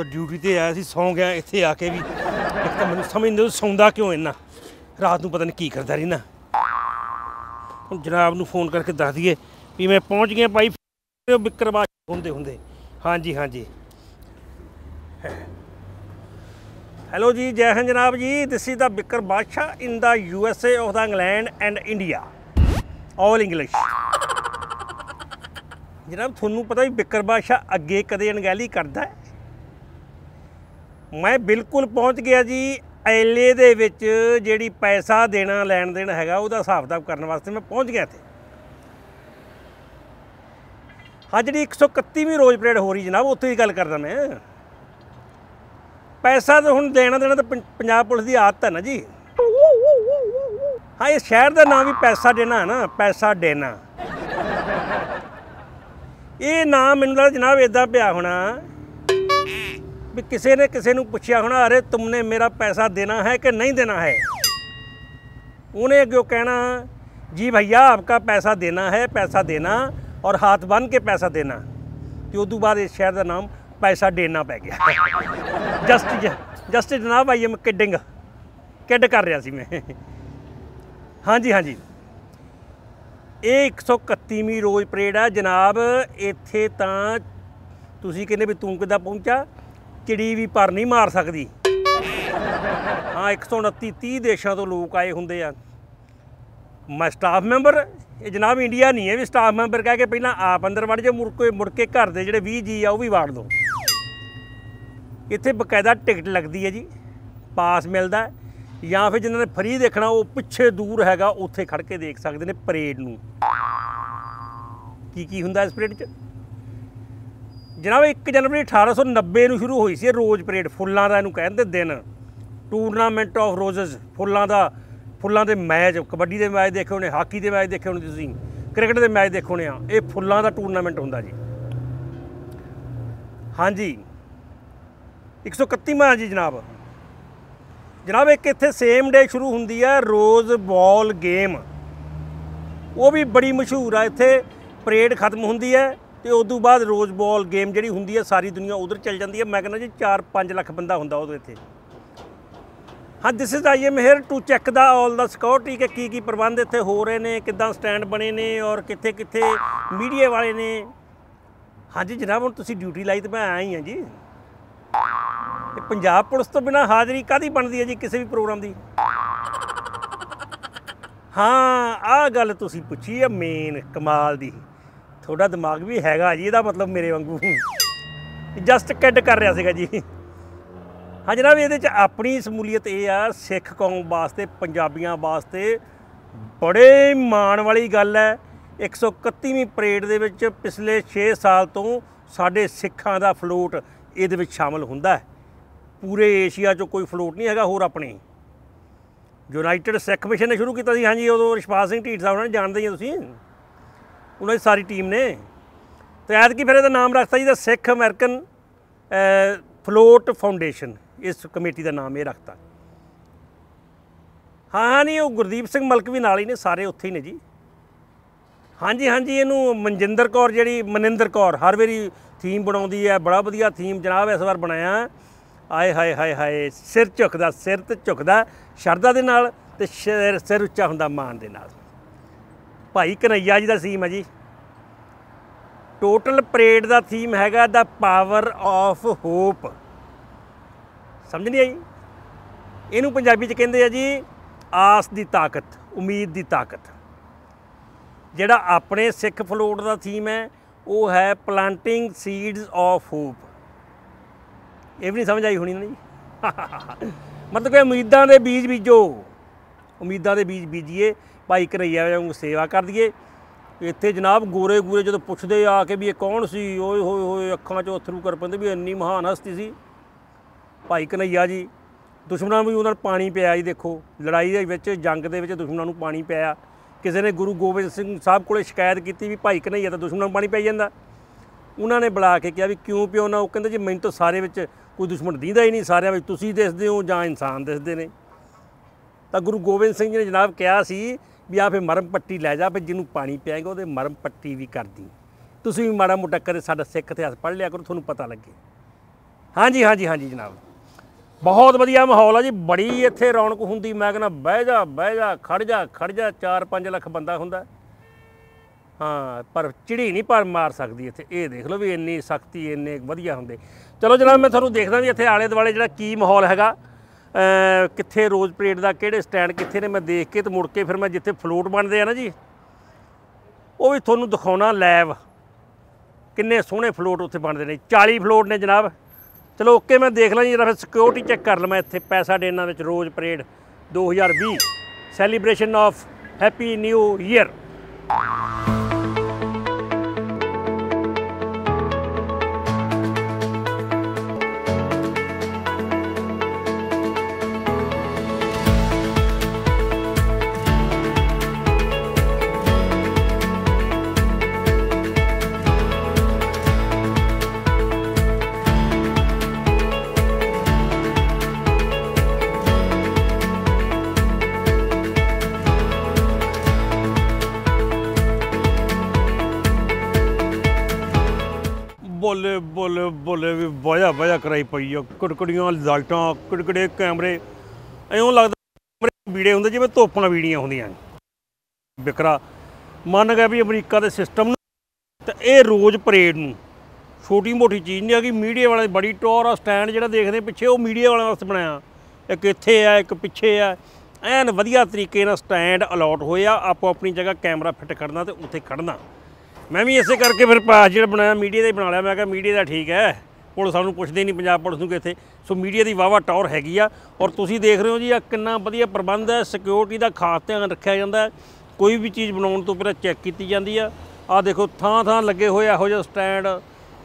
ਓਏ ਡਿਊਟੀ ਤੇ ਆਇਆ ਸੀ, ਸੌਂ ਗਿਆ ਇੱਥੇ ਆ ਕੇ ਵੀ। ਇੱਕ ਤਾਂ ਮੈਨੂੰ ਸਮਝ ਨਹੀਂ ਸੌਂਦਾ ਕਿਉਂ ਇੰਨਾ? ਰਾਤ ਨੂੰ ਪਤਾ ਨਹੀਂ ਕੀ ਕਰਦਾ ਰਹਿਣਾ ਹੁਣ ਜਨਾਬ ਨੂੰ ਫੋਨ ਕਰਕੇ ਦੱਸ ਦਈਏ ਵੀ ਮੈਂ ਪਹੁੰਚ ਗਿਆ ਭਾਈ ਉਹ ਬਿਕਰਵਾ ਹੁੰਦੇ ਹੁੰਦੇ। ਹਾਂਜੀ ਹਾਂਜੀ। ਹੈਲੋ ਜੀ, ਜੈ ਹਿੰਦ ਜਨਾਬ ਜੀ। ਦਿਸ is the Bikkar Badshah in the U S A of the England and India all English ਜਨਾਬ, ਤੁਹਾਨੂੰ ਪਤਾ ਵੀ ਬਿਕਰ ਬਾਦਸ਼ਾਹ ਅੱਗੇ ਕਦੇ ਅਣਗਹਿਲੀ ਕਰਦਾ ਹੈ? ਮੈਂ ਬਿਲਕੁਲ ਪਹੁੰਚ ਗਿਆ ਜੀ ਐਲੇ ਦੇ ਵਿੱਚ, ਜਿਹੜੀ ਪੈਸਾ ਦੇਣਾ, ਲੈਣ ਦੇਣ ਹੈਗਾ, ਉਹਦਾ ਹਿਸਾਬ ਕਿਤਾਬ ਕਰਨ ਵਾਸਤੇ ਮੈਂ ਪਹੁੰਚ ਗਿਆ ਇੱਥੇ। ਹਾਂ ਜਿਹੜੀ 131ਵੀਂ ਰੋਜ਼ ਪਰੇਡ ਹੋ ਰਹੀ ਜਨਾਬ, ਉੱਥੇ ਦੀ ਗੱਲ ਕਰਦਾ ਮੈਂ। ਪੈਸਾ ਤਾਂ ਹੁਣ ਦੇਣਾ ਦੇਣਾ ਤਾਂ ਪੰ- ਪੰਜਾਬ ਪੁਲਿਸ ਦੀ ਆਦਤ ਹੈ ਨਾ ਜੀ। ਹਾਂ, ਇਹ ਸ਼ਹਿਰ ਦਾ ਨਾਮ ਵੀ ਪੈਸਾ ਦੇਣਾ ਹੈ ਨਾ, ਪੈਸਾ ਦੇਣਾ। ਇਹ ਨਾਮ ਮੈਨੂੰ ਲੱਗਦਾ ਜਨਾਬ ਇਦਾਂ ਪਿਆ ਹੋਣਾ ਵੀ ਕਿਸੇ ਨੇ ਕਿਸੇ ਨੂੰ ਪੁੱਛਿਆ ਹੋਣਾ, ਅਰੇ ਤੁਮਨੇ ਮੇਰਾ ਪੈਸਾ ਦੇਣਾ ਹੈ ਕਿ ਨਹੀਂ ਦੇਣਾ ਹੈ? ਉਹਨੇ ਅੱਗੇ ਕਹਿਣਾ, ਜੀ ਭਈਆ, ਆਪਕਾ ਪੈਸਾ ਦੇਣਾ ਹੈ, ਪੈਸਾ ਦੇਣਾ ਔਰ ਹੱਥ ਬੰਨ ਕੇ ਪੈਸਾ ਦੇਣਾ। ਤੇ ਉਸ ਤੋਂ ਬਾਅਦ ਇਸ ਸ਼ਹਿਰ ਦਾ ਨਾਮ ਪੈਸਾ ਦੇਣਾ ਪੈ ਗਿਆ। ਜਸਟ ਜਸਟ ਜਨਾਬ, ਆਈ ਮੈਂ ਕਿੱਡਿੰਗ। ਕਿੱਡ ਕਰ ਰਿਹਾ ਸੀ ਮੈਂ। ਹਾਂਜੀ ਹਾਂਜੀ। ਇਹ 131ਵੀਂ ਰੋਜ਼ ਪਰੇਡ ਆ ਜਨਾਬ। ਇੱਥੇ ਤਾਂ ਤੁਸੀਂ ਕਹਿੰਦੇ ਵੀ ਤੂੰ ਕਿੱਦਾਂ ਪਹੁੰਚਾ? ਚਿੜੀ ਵੀ ਪਰ ਨਹੀਂ ਮਾਰ ਸਕਦੀ। ਹਾਂ 129 30 ਦੇਸ਼ਾਂ ਤੋਂ ਲੋਕ ਆਏ ਹੁੰਦੇ ਆ। ਮੈਂ ਸਟਾਫ ਮੈਂਬਰ ਇਹ ਜਨਾਬ ਇੰਡੀਆ ਨਹੀਂ ਹੈ ਵੀ ਸਟਾਫ ਮੈਂਬਰ ਕਹਿ ਕੇ ਪਹਿਲਾਂ ਆਪ ਅੰਦਰ ਵੜ ਜਾ ਮੁੜ ਕੇ ਮੁੜ ਕੇ ਘਰ ਦੇ ਜਿਹੜੇ 20 ਜੀ ਆ, ਉਹ ਵੀ ਵਾੜ ਦੋ। ਇੱਥੇ ਬਕਾਇਦਾ ਟਿਕਟ ਲੱਗਦੀ ਹੈ ਜੀ, ਪਾਸ ਮਿਲਦਾ ਜਾਂ ਫਿਰ ਜਿਨ੍ਹਾਂ ਨੇ ਫਰੀ ਦੇਖਣਾ, ਉਹ ਪਿੱਛੇ ਦੂਰ ਹੈਗਾ, ਉੱਥੇ ਖੜ ਕੇ ਦੇਖ ਸਕਦੇ ਨੇ ਪਰੇਡ ਨੂੰ। ਕੀ ਕੀ ਹੁੰਦਾ ਇਸ ਪਰੇਡ 'ਚ? ਜਨਾਬ 1 ਜਨਵਰੀ 1890 ਨੂੰ ਸ਼ੁਰੂ ਹੋਈ ਸੀ ਰੋਜ਼ ਪਰੇਡ, ਫੁੱਲਾਂ ਦਾ ਇਹਨੂੰ ਕਹਿੰਦੇ ਦਿਨ। ਟੂਰਨਾਮੈਂਟ ਆਫ ਰੋਜ਼ਸ ਫੁੱਲਾਂ ਦਾ, ਫੁੱਲਾਂ ਦੇ ਮੈਚ, ਕਬੱਡੀ ਦੇ ਮੈਚ ਦੇਖੇ ਹੋਣੇ, ਹਾਕੀ ਦੇ ਮੈਚ ਦੇਖੇ ਹੋਣੇ ਤੁਸੀਂ, ਕ੍ਰਿਕਟ ਦੇ ਮੈਚ ਦੇਖੇ ਹੋਣੇ ਆ, ਇਹ ਫੁੱਲਾਂ ਦਾ ਟੂਰਨਾਮੈਂਟ ਹੁੰਦਾ ਜੀ। ਹਾਂਜੀ। 131ਵਾਂ ਜੀ ਜਨਾਬ। ਜਨਾਬ, ਇੱਕ ਇੱਥੇ ਸੇਮ ਡੇ ਸ਼ੁਰੂ ਹੁੰਦੀ ਹੈ ਰੋਜ਼ ਬਾਲ ਗੇਮ ਉਹ ਵੀ ਬੜੀ ਮਸ਼ਹੂਰ ਆ, ਇੱਥੇ ਪਰੇਡ ਖਤਮ ਹੁੰਦੀ ਹੈ ਤੇ ਉਸ ਤੋਂ ਬਾਅਦ ਰੋਜ਼ ਬਾਲ ਗੇਮ ਜਿਹੜੀ ਹੁੰਦੀ ਹੈ ਸਾਰੀ ਦੁਨੀਆ ਉਧਰ ਚੱਲ ਜਾਂਦੀ ਹੈ ਮੈਂ ਕਹਿੰਦਾ ਜੀ 4-5 ਲੱਖ ਬੰਦਾ ਹੁੰਦਾ ਉਹਦੇ ਇੱਥੇ। ਹਾਂ this is I am here to check the all the security ਕਿ ਕੀ ਕੀ ਪ੍ਰਬੰਧ ਇੱਥੇ ਹੋ ਰਹੇ ਨੇ, ਕਿੱਦਾਂ ਸਟੈਂਡ ਬਣੇ ਨੇ ਔਰ ਕਿੱਥੇ ਕਿੱਥੇ ਮੀਡੀਆ ਵਾਲੇ ਨੇ। ਹਾਂਜੀ ਜਨਾਬ, ਹੁਣ ਤੁਸੀਂ ਡਿਊਟੀ ਲਾਈ ਤੇ ਮੈਂ ਆਇਆ ਹੀ ਹਾਂ ਜੀ। ਇਹ ਪੰਜਾਬ ਪੁਲਿਸ ਤੋਂ ਬਿਨਾ ਹਾਜ਼ਰੀ ਕਾਦੀ ਬਣਦੀ ਹੈ ਜੀ ਕਿਸੇ ਵੀ ਪ੍ਰੋਗਰਾਮ ਦੀ? ਹਾਂ, ਆਹ ਗੱਲ ਤੁਸੀਂ ਪੁੱਛੀ ਹੈ ਮੇਨ ਕਮਾਲ ਦੀ। ਤੁਹਾਡਾ ਦਿਮਾਗ ਵੀ ਹੈਗਾ ਜੀ, ਇਹਦਾ ਮਤਲਬ ਮੇਰੇ ਵਾਂਗੂ। ਜਸਟ ਕਿੱਡ ਕਰ ਰਿਹਾ ਸੀਗਾ ਜੀ। ਹਾਂ ਜਨਾਬ, ਇਹਦੇ ਚ ਆਪਣੀ ਸਮੂਲੀਅਤ ਇਹ ਆ, ਸਿੱਖ ਕੌਮ ਵਾਸਤੇ, ਪੰਜਾਬੀਆਂ ਵਾਸਤੇ ਬੜੇ ਮਾਣ ਵਾਲੀ ਗੱਲ ਹੈ। 131ਵੀਂ ਪਰੇਡ ਦੇ ਵਿੱਚ ਪਿਛਲੇ 6 ਸਾਲ ਤੋਂ ਸਾਡੇ ਸਿੱਖਾਂ ਦਾ ਫਲੋਟ ਇਹਦੇ ਵਿੱਚ ਸ਼ਾਮਲ ਹੁੰਦਾ ਹੈ। ਪੂਰੇ ਏਸ਼ੀਆ 'ਚੋਂ ਕੋਈ ਫਲੋਟ ਨਹੀਂ ਹੈਗਾ, ਹੋਰ ਆਪਣੇ। ਯੂਨਾਈਟਿਡ ਸਿੱਖ ਮਿਸ਼ਨ ਨੇ ਸ਼ੁਰੂ ਕੀਤਾ ਸੀ, ਹਾਂਜੀ, ਉਦੋਂ ਰਿਸ਼ਪਾਲ ਸਿੰਘ ਢੀਂਡ ਸਾਹਿਬ ਉਹਨਾਂ ਨੇ ਜਾਣਦੇ ਹੀ ਤੁਸੀਂ। ਉਹਨਾਂ ਦੀ ਸਾਰੀ ਟੀਮ ਨੇ। ਤੇ ਐਤਕੀ ਫਿਰ ਇਹਦਾ ਨਾਮ ਰੱਖਤਾ ਜੀ the Sikh American float foundation. ਇਸ ਕਮੇਟੀ ਦਾ ਨਾਮ ਇਹ ਰੱਖਤਾ। ਹਾਂ ਨਹੀਂ, ਉਹ ਗੁਰਦੀਪ ਸਿੰਘ ਮਲਕ ਵੀ ਨਾਲ ਹੀ ਨੇ, ਸਾਰੇ ਉੱਥੇ ਹੀ ਨੇ ਜੀ। ਹਾਂਜੀ ਹਾਂਜੀ, ਇਹਨੂੰ ਮਨਜਿੰਦਰ ਕੌਰ ਜਿਹੜੀ, ਮਨਿੰਦਰ ਕੌਰ, ਹਰ ਵਾਰੀ ਥੀਮ ਬਣਾਉਂਦੀ ਹੈ, ਬੜਾ ਵਧੀਆ ਥੀਮ, ਜਨਾਬ ਇਸ ਵਾਰ ਬਣਾਇਆ। ਆਏ ਹਾਏ ਹਾਏ ਹਾਏ, ਸਿਰ ਝੁਕਦਾ, ਸਿਰ ਤੇ ਝੁਕਦਾ, ਸ਼ਰਧਾ ਦੇ ਨਾਲ ਤੇ ਸਿਰ ਸਿਰ ਉੱਚਾ ਹੁੰਦਾ ਮਾਨ ਦੇ ਨਾਲ। ਭਾਈ ਕਨਈਆ ਜੀ ਦਾ ਥੀਮ ਹੈ ਜੀ। ਟੋਟਲ ਪਰੇਡ ਦਾ ਥੀਮ ਹੈਗਾ ਦਾ ਪਾਵਰ ਆਫ ਹੋਪ ਸਮਝ ਨਹੀਂ ਆਈ ਇਹਨੂੰ ਪੰਜਾਬੀ ਚ ਕਹਿੰਦੇ ਆ ਜੀ, ਆਸ ਦੀ ਤਾਕਤ, ਉਮੀਦ ਦੀ ਤਾਕਤ। ਜਿਹੜਾ ਆਪਣੇ ਸਿੱਖ ਫਲੋਟ ਦਾ ਥੀਮ ਹੈ, ਉਹ ਹੈ ਪਲਾਂਟਿੰਗ ਸੀਡਸ ਆਫ ਹੋਪ ਇਹ ਵੀ ਨਹੀਂ ਸਮਝ ਆਈ ਹੋਣੀ ਨਾ ਜੀ ਮਤਲਬ ਕਿ ਉਮੀਦਾਂ ਦੇ ਬੀਜ ਬੀਜੋ। ਉਮੀਦਾਂ ਦੇ ਬੀਜ ਬੀਜੀਏ। ਭਾਈ ਘਰਈਆ ਵਾਂਗੂ ਸੇਵਾ ਕਰ ਦਈਏ। ਇੱਥੇ ਜਨਾਬ ਗੋਰੇ ਗੋਰੇ ਜਦੋਂ ਪੁੱਛਦੇ ਆ ਕੇ ਵੀ ਇਹ ਕੌਣ ਸੀ, ਓਏ ਹੋਏ ਹੋਏ ਅੱਖਾਂ 'ਚੋਂ ਅਥਰੂ ਕਰ ਪੈਂਦੇ ਵੀ ਇੰਨੀ ਮਹਾਨ ਹਸਤੀ ਸੀ। ਭਾਈ ਕਨਈਆ ਜੀ, ਦੁਸ਼ਮਣਾਂ ਨੂੰ ਉਹਨਾਂ ਨੂੰ ਪਾਣੀ ਪਿਆ ਜੀ ਦੇਖੋ। ਲੜਾਈ ਦੇ ਵਿੱਚ, ਜੰਗ ਦੇ ਵਿੱਚ ਦੁਸ਼ਮਣਾਂ ਨੂੰ ਪਾਣੀ ਪਿਆ। ਕਿਸੇ ਨੇ ਗੁਰੂ ਗੋਬਿੰਦ ਸਿੰਘ ਸਾਹਿਬ ਕੋਲੇ ਸ਼ਿਕਾਇਤ ਕੀਤੀ ਵੀ ਭਾਈ ਕਨਈਆ ਤਾਂ ਦੁਸ਼ਮਣਾਂ ਨੂੰ ਪਾਣੀ ਪਈ ਜਾਂਦਾ। ਉਹਨਾਂ ਨੇ ਬੁਲਾ ਕੇ ਕਿਹਾ ਵੀ ਕਿਉਂ ਪਿਓ ਨਾ, ਉਹ ਕਹਿੰਦੇ ਜੀ ਮੈਨੂੰ ਤਾਂ ਸਾਰੇ ਵਿੱਚ ਕੋਈ ਦੁਸ਼ਮਣ ਦੀਂਦਾ ਹੀ ਨਹੀਂ, ਸਾਰਿਆਂ ਵਿੱਚ ਤੁਸੀਂ ਦਿਸਦੇ ਹੋ ਜਾਂ ਇਨਸਾਨ ਦਿਸਦੇ ਨੇ। ਤਾਂ ਗੁਰੂ ਗੋਬਿੰਦ ਸਿੰਘ ਜੀ ਨੇ ਜਨਾਬ ਕਿਹਾ ਸੀ ਵੀ ਆ ਫੇ ਮਰਮ ਪੱਟੀ ਲੈ ਜਾ ਫੇ ਜਿਹਨੂੰ ਪਾਣੀ ਪਿਆਏਗਾ ਉਹਦੇ ਮਰਮ ਪੱਟੀ ਵੀ ਕਰਦੀ ਤੁਸੀਂ ਵੀ ਮਾੜਾ ਮੋਟਾ ਕਰੇ ਸਾਡਾ ਸਿੱਖ ਇਤਿਹਾਸ ਪੜ੍ਹ ਲਿਆ ਕਰੋ, ਤੁਹਾਨੂੰ ਪਤਾ ਲੱਗੇ। ਹਾਂਜੀ ਹਾਂਜੀ ਹਾਂਜੀ ਜਨਾਬ। ਬਹੁਤ ਵਧੀਆ ਮਾਹੌਲ ਆ ਜੀ, ਬੜੀ ਇੱਥੇ ਰੌਣਕ ਹੁੰਦੀ, ਮੈਂ ਕਹਿੰਦਾ ਬਹਿ ਜਾ ਬਹਿ ਜਾ ਖੜ ਜਾ ਖੜ ਜਾ 4-5 ਲੱਖ ਬੰਦਾ ਹੁੰਦਾ। ਹਾਂ, ਪਰ ਚਿੜੀ ਨਹੀਂ ਪਰ ਮਾਰ ਸਕਦੀ ਇੱਥੇ, ਇਹ ਦੇਖ ਲਓ ਵੀ ਇੰਨੀ ਸਖਤੀ, ਇੰਨੇ ਵਧੀਆ ਹੁੰਦੇ। ਚਲੋ ਜਨਾਬ, ਮੈਂ ਤੁਹਾਨੂੰ ਦੇਖਦਾ ਵੀ ਇੱਥੇ ਆਲੇ ਦੁਆਲੇ ਜਿਹੜਾ ਕੀ ਮਾਹੌਲ ਹੈਗਾ ਕਿੱਥੇ ਰੋਜ਼ ਪਰੇਡ ਦਾ, ਕਿਹੜੇ ਸਟੈਂਡ ਕਿੱਥੇ ਨੇ, ਮੈਂ ਦੇਖ ਕੇ ਤੇ ਮੁੜ ਕੇ ਫਿਰ ਮੈਂ ਜਿੱਥੇ ਫਲੋਟ ਬਣਦੇ ਆ ਨਾ ਜੀ, ਉਹ ਵੀ ਤੁਹਾਨੂੰ ਦਿਖਾਉਣਾ ਲੈਬ ਕਿੰਨੇ ਸੋਹਣੇ ਫਲੋਟ ਉੱਥੇ ਬਣਦੇ ਨੇ। 40 ਫਲੋਟ ਨੇ ਜਨਾਬ। ਚਲੋ ਓਕੇ ਮੈਂ ਦੇਖ ਲਾਂ ਜੀ, ਜਰਾ ਫਿਰ ਸਿਕਿਉਰਿਟੀ ਚੈੱਕ ਕਰ ਲਵਾਂ ਇੱਥੇ ਪੈਸਾ ਡੇਨਾ ਵਿੱਚ rose parade. 2020 celebration of happy new year ਬੋਲੇ ਵੀ ਵਾਇਆ ਵਾਇਆ ਕਰਾਈ ਪਈ ਆ, ਕੁੜਕੜੀਆਂ ਲਾਈਟਾਂ, ਕੁੜਕੜੇ ਕੈਮਰੇ ਐਉਂ ਲੱਗਦਾ ਕੈਮਰੇ ਵੀੜੇ ਹੁੰਦੇ ਜਿਵੇਂ ਤੋਪਾਂ ਵੀੜੀਆਂ ਹੁੰਦੀਆਂ ਵਿਕਰਾ ਮੰਨ ਗਿਆ ਵੀ ਅਮਰੀਕਾ ਦੇ ਸਿਸਟਮ ਨੂੰ ਤੇ ਇਹ ਰੋਜ਼ ਪਰੇਡ ਨੂੰ, ਛੋਟੀ ਮੋਟੀ ਚੀਜ਼ ਨਹੀਂ ਆ ਕਿ ਮੀਡੀਆ ਵਾਲੇ ਬੜੀ ਟੌਰ ਆ, ਸਟੈਂਡ ਜਿਹੜਾ ਦੇਖਦੇ ਪਿੱਛੇ ਉਹ ਮੀਡੀਆ ਵਾਲਿਆਂ ਵਾਸਤੇ ਬਣਾਇਆ। ਇੱਕ ਇੱਥੇ ਆ, ਇੱਕ ਪਿੱਛੇ ਆ। ਐਨ ਵਧੀਆ ਤਰੀਕੇ ਨਾਲ ਸਟੈਂਡ ਅਲਾਟ ਹੋਇਆ, ਆਪੋ ਆਪਣੀ ਜਗ੍ਹਾ ਕੈਮਰਾ ਫਿੱਟ ਕਰਨਾ ਤੇ ਉੱਥੇ ਖੜਨਾ। ਮੈਂ ਵੀ ਇਸੇ ਕਰਕੇ ਫਿਰ ਪਾਸ ਜਿਹੜਾ ਬਣਾਇਆ, ਮੀਡੀਆ ਦਾ ਹੀ ਬਣਾ ਲਿਆ, ਮੈਂ ਕਿਹਾ ਮੀਡੀਆ ਦਾ ਠੀਕ ਹੈ। ਪੁਲਿਸ ਸਾਨੂੰ ਪੁੱਛਦੇ ਨਹੀਂ, ਪੰਜਾਬ ਪੁਲਿਸ ਨੂੰ ਕਿ ਇੱਥੇ। ਸੋ ਮੀਡੀਆ ਦੀ ਵਾਵਾ ਟੌਰ ਹੈਗੀ ਆ ਔਰ ਤੁਸੀਂ ਦੇਖ ਰਹੇ ਹੋ ਜੀ, ਆ ਕਿੰਨਾ ਵਧੀਆ ਪ੍ਰਬੰਧ ਹੈ। ਸਿਕਿਉਰਿਟੀ ਦਾ ਖਾਸ ਧਿਆਨ ਰੱਖਿਆ ਜਾਂਦਾ ਕੋਈ ਵੀ ਚੀਜ਼ ਬਣਾਉਣ ਤੋਂ ਪਹਿਲਾਂ ਚੈੱਕ ਕੀਤੀ ਜਾਂਦੀ ਆ। ਆ ਦੇਖੋ ਥਾਂ ਥਾਂ ਲੱਗੇ ਹੋਏ ਇਹੋ ਜਿਹੇ ਸਟੈਂਡ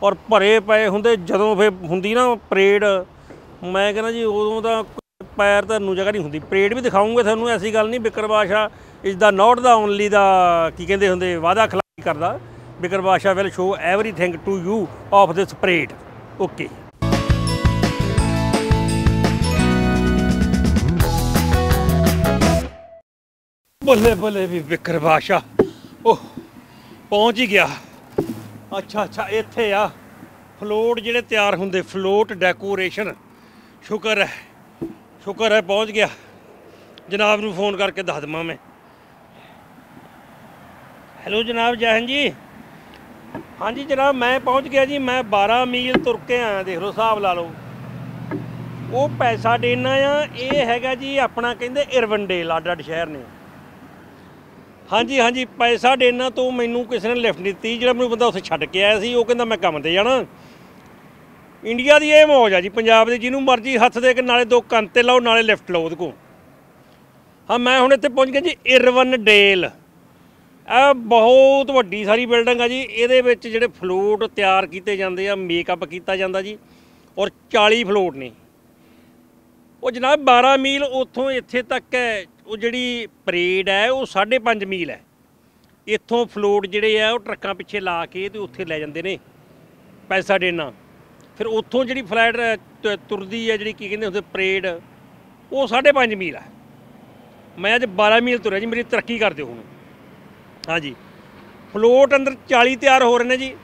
ਔਰ ਭਰੇ ਪਏ ਹੁੰਦੇ। ਜਦੋਂ ਫਿਰ ਹੁੰਦੀ ਨਾ ਪਰੇਡ, ਮੈਂ ਕਹਿੰਦਾ ਜੀ, ਉਦੋਂ ਦਾ ਪੈਰ ਤੁਹਾਨੂੰ ਜਗ੍ਹਾ ਨਹੀਂ ਹੁੰਦੀ। ਪਰੇਡ ਵੀ ਦਿਖਾਉਂਗੇ ਤੁਹਾਨੂੰ, ਐਸੀ ਗੱਲ ਨਹੀਂ। Bikkar Basha is the not the only the ਕੀ ਕਹਿੰਦੇ ਹੁੰਦੇ ਵਾਦਾ ਖਿਲਾਫੀ ਕਰਦਾ। Bikkar Basha will show everything to you of this parade okay. ਬੱਲੇ ਬੱਲੇ ਵੀ ਬਿਕਰ ਬਾਸ਼ਾ। ਉਹ ਪਹੁੰਚ ਹੀ ਗਿਆ। ਅੱਛਾ ਅੱਛਾ, ਇੱਥੇ ਆ। ਫਲੋਟ ਜਿਹੜੇ ਤਿਆਰ ਹੁੰਦੇ, ਫਲੋਟ ਡੈਕੋਰੇਸ਼ਨ। ਸ਼ੁਕਰ ਹੈ ਸ਼ੁਕਰ ਹੈ, ਪਹੁੰਚ ਗਿਆ। ਜਨਾਬ ਨੂੰ ਫੋਨ ਕਰਕੇ ਦੱਸ ਦਵਾਂ ਮੈਂ। ਹੈਲੋ ਜਨਾਬ ਜਹਨ ਜੀ। ਹਾਂਜੀ ਜਨਾਬ, ਮੈਂ ਪਹੁੰਚ ਗਿਆ ਜੀ, ਮੈਂ 12 ਮੀਲ ਤੁਰ ਕੇ ਆਇਆ, ਦੇਖ ਲਓ, ਹਿਸਾਬ ਲਾ ਲਓ। ਉਹ ਪੈਸਾ ਦੇਣਾ ਆ, ਇਹ ਹੈਗਾ ਜੀ, ਆਪਣਾ ਕਹਿੰਦੇ ਇਰਵਨਡੇਲ ਅੱਡ ਅੱਡ ਸ਼ਹਿਰ ਨੇ। ਹਾਂਜੀ ਹਾਂਜੀ, ਪੈਸਾ ਦੇਣਾ ਤੋਂ ਮੈਨੂੰ ਕਿਸੇ ਨੇ ਲਿਫਟ ਦਿੱਤੀ, ਜਿਹੜਾ ਮੈਨੂੰ ਬੰਦਾ ਉੱਥੇ ਛੱਡ ਕੇ ਆਇਆ ਸੀ, ਉਹ ਕਹਿੰਦਾ ਮੈਂ ਕੰਮ ਤੇ ਜਾਣਾ। ਇੰਡੀਆ ਦੀ ਇਹ ਮੌਜ ਆ ਜੀ, ਪੰਜਾਬ ਦੀ ਜਿਹਨੂੰ ਮਰਜ਼ੀ ਹੱਥ ਦੇ ਕੇ ਨਾਲੇ ਦੋ ਕੰਨ ਤੇ ਲਾਓ, ਨਾਲੇ ਲਿਫਟ ਲਓ ਉਹਦੇ ਕੋਲ। ਹਾਂ, ਮੈਂ ਹੁਣ ਇੱਥੇ ਪਹੁੰਚ ਗਿਆ ਜੀ, ਇਰਵਨ ਡੇਲ ਇਹ ਬਹੁਤ ਵੱਡੀ ਸਾਰੀ ਬਿਲਡਿੰਗ ਆ ਜੀ। ਇਹਦੇ ਵਿੱਚ ਜਿਹੜੇ ਫਲੋਟ ਤਿਆਰ ਕੀਤੇ ਜਾਂਦੇ ਆ ਮੇਕਅਪ ਕੀਤਾ ਜਾਂਦਾ ਜੀ, ਔਰ 40 ਫਲੋਟ ਨੇ। ਉਹ ਜਨਾਬ 12 ਮੀਲ ਉੱਥੋਂ ਇੱਥੇ ਤੱਕ ਹੈ। ਉਹ ਜਿਹੜੀ ਪਰੇਡ ਹੈ, ਉਹ 5.5 ਮੀਲ ਹੈ। ਇੱਥੋਂ ਫਲੋਟ ਜਿਹੜੇ ਆ, ਉਹ ਟਰੱਕਾਂ ਪਿੱਛੇ ਲਾ ਕੇ ਤੇ ਉੱਥੇ ਲੈ ਜਾਂਦੇ ਨੇ ਪੈਸਾ ਦੇਣਾ। ਫਿਰ ਉੱਥੋਂ ਜਿਹੜੀ ਫਲੈਟ ਤ- ਤੁਰਦੀ ਹੈ, ਜਿਹੜੀ ਕੀ ਕਹਿੰਦੇ ਹੁੰਦੇ ਪਰੇਡ ਉਹ 5.5 ਮੀਲ ਹੈ। ਮੈਂ ਅੱਜ 12 ਮੀਲ ਤੁਰਿਆ ਜੀ, ਮੇਰੀ ਤਰੱਕੀ ਕਰ ਦਿਓ ਹੁਣ। ਹਾਂਜੀ। ਫਲੋਟ ਅੰਦਰ 40 ਤਿਆਰ ਹੋ ਰਹੇ ਨੇ ਜੀ।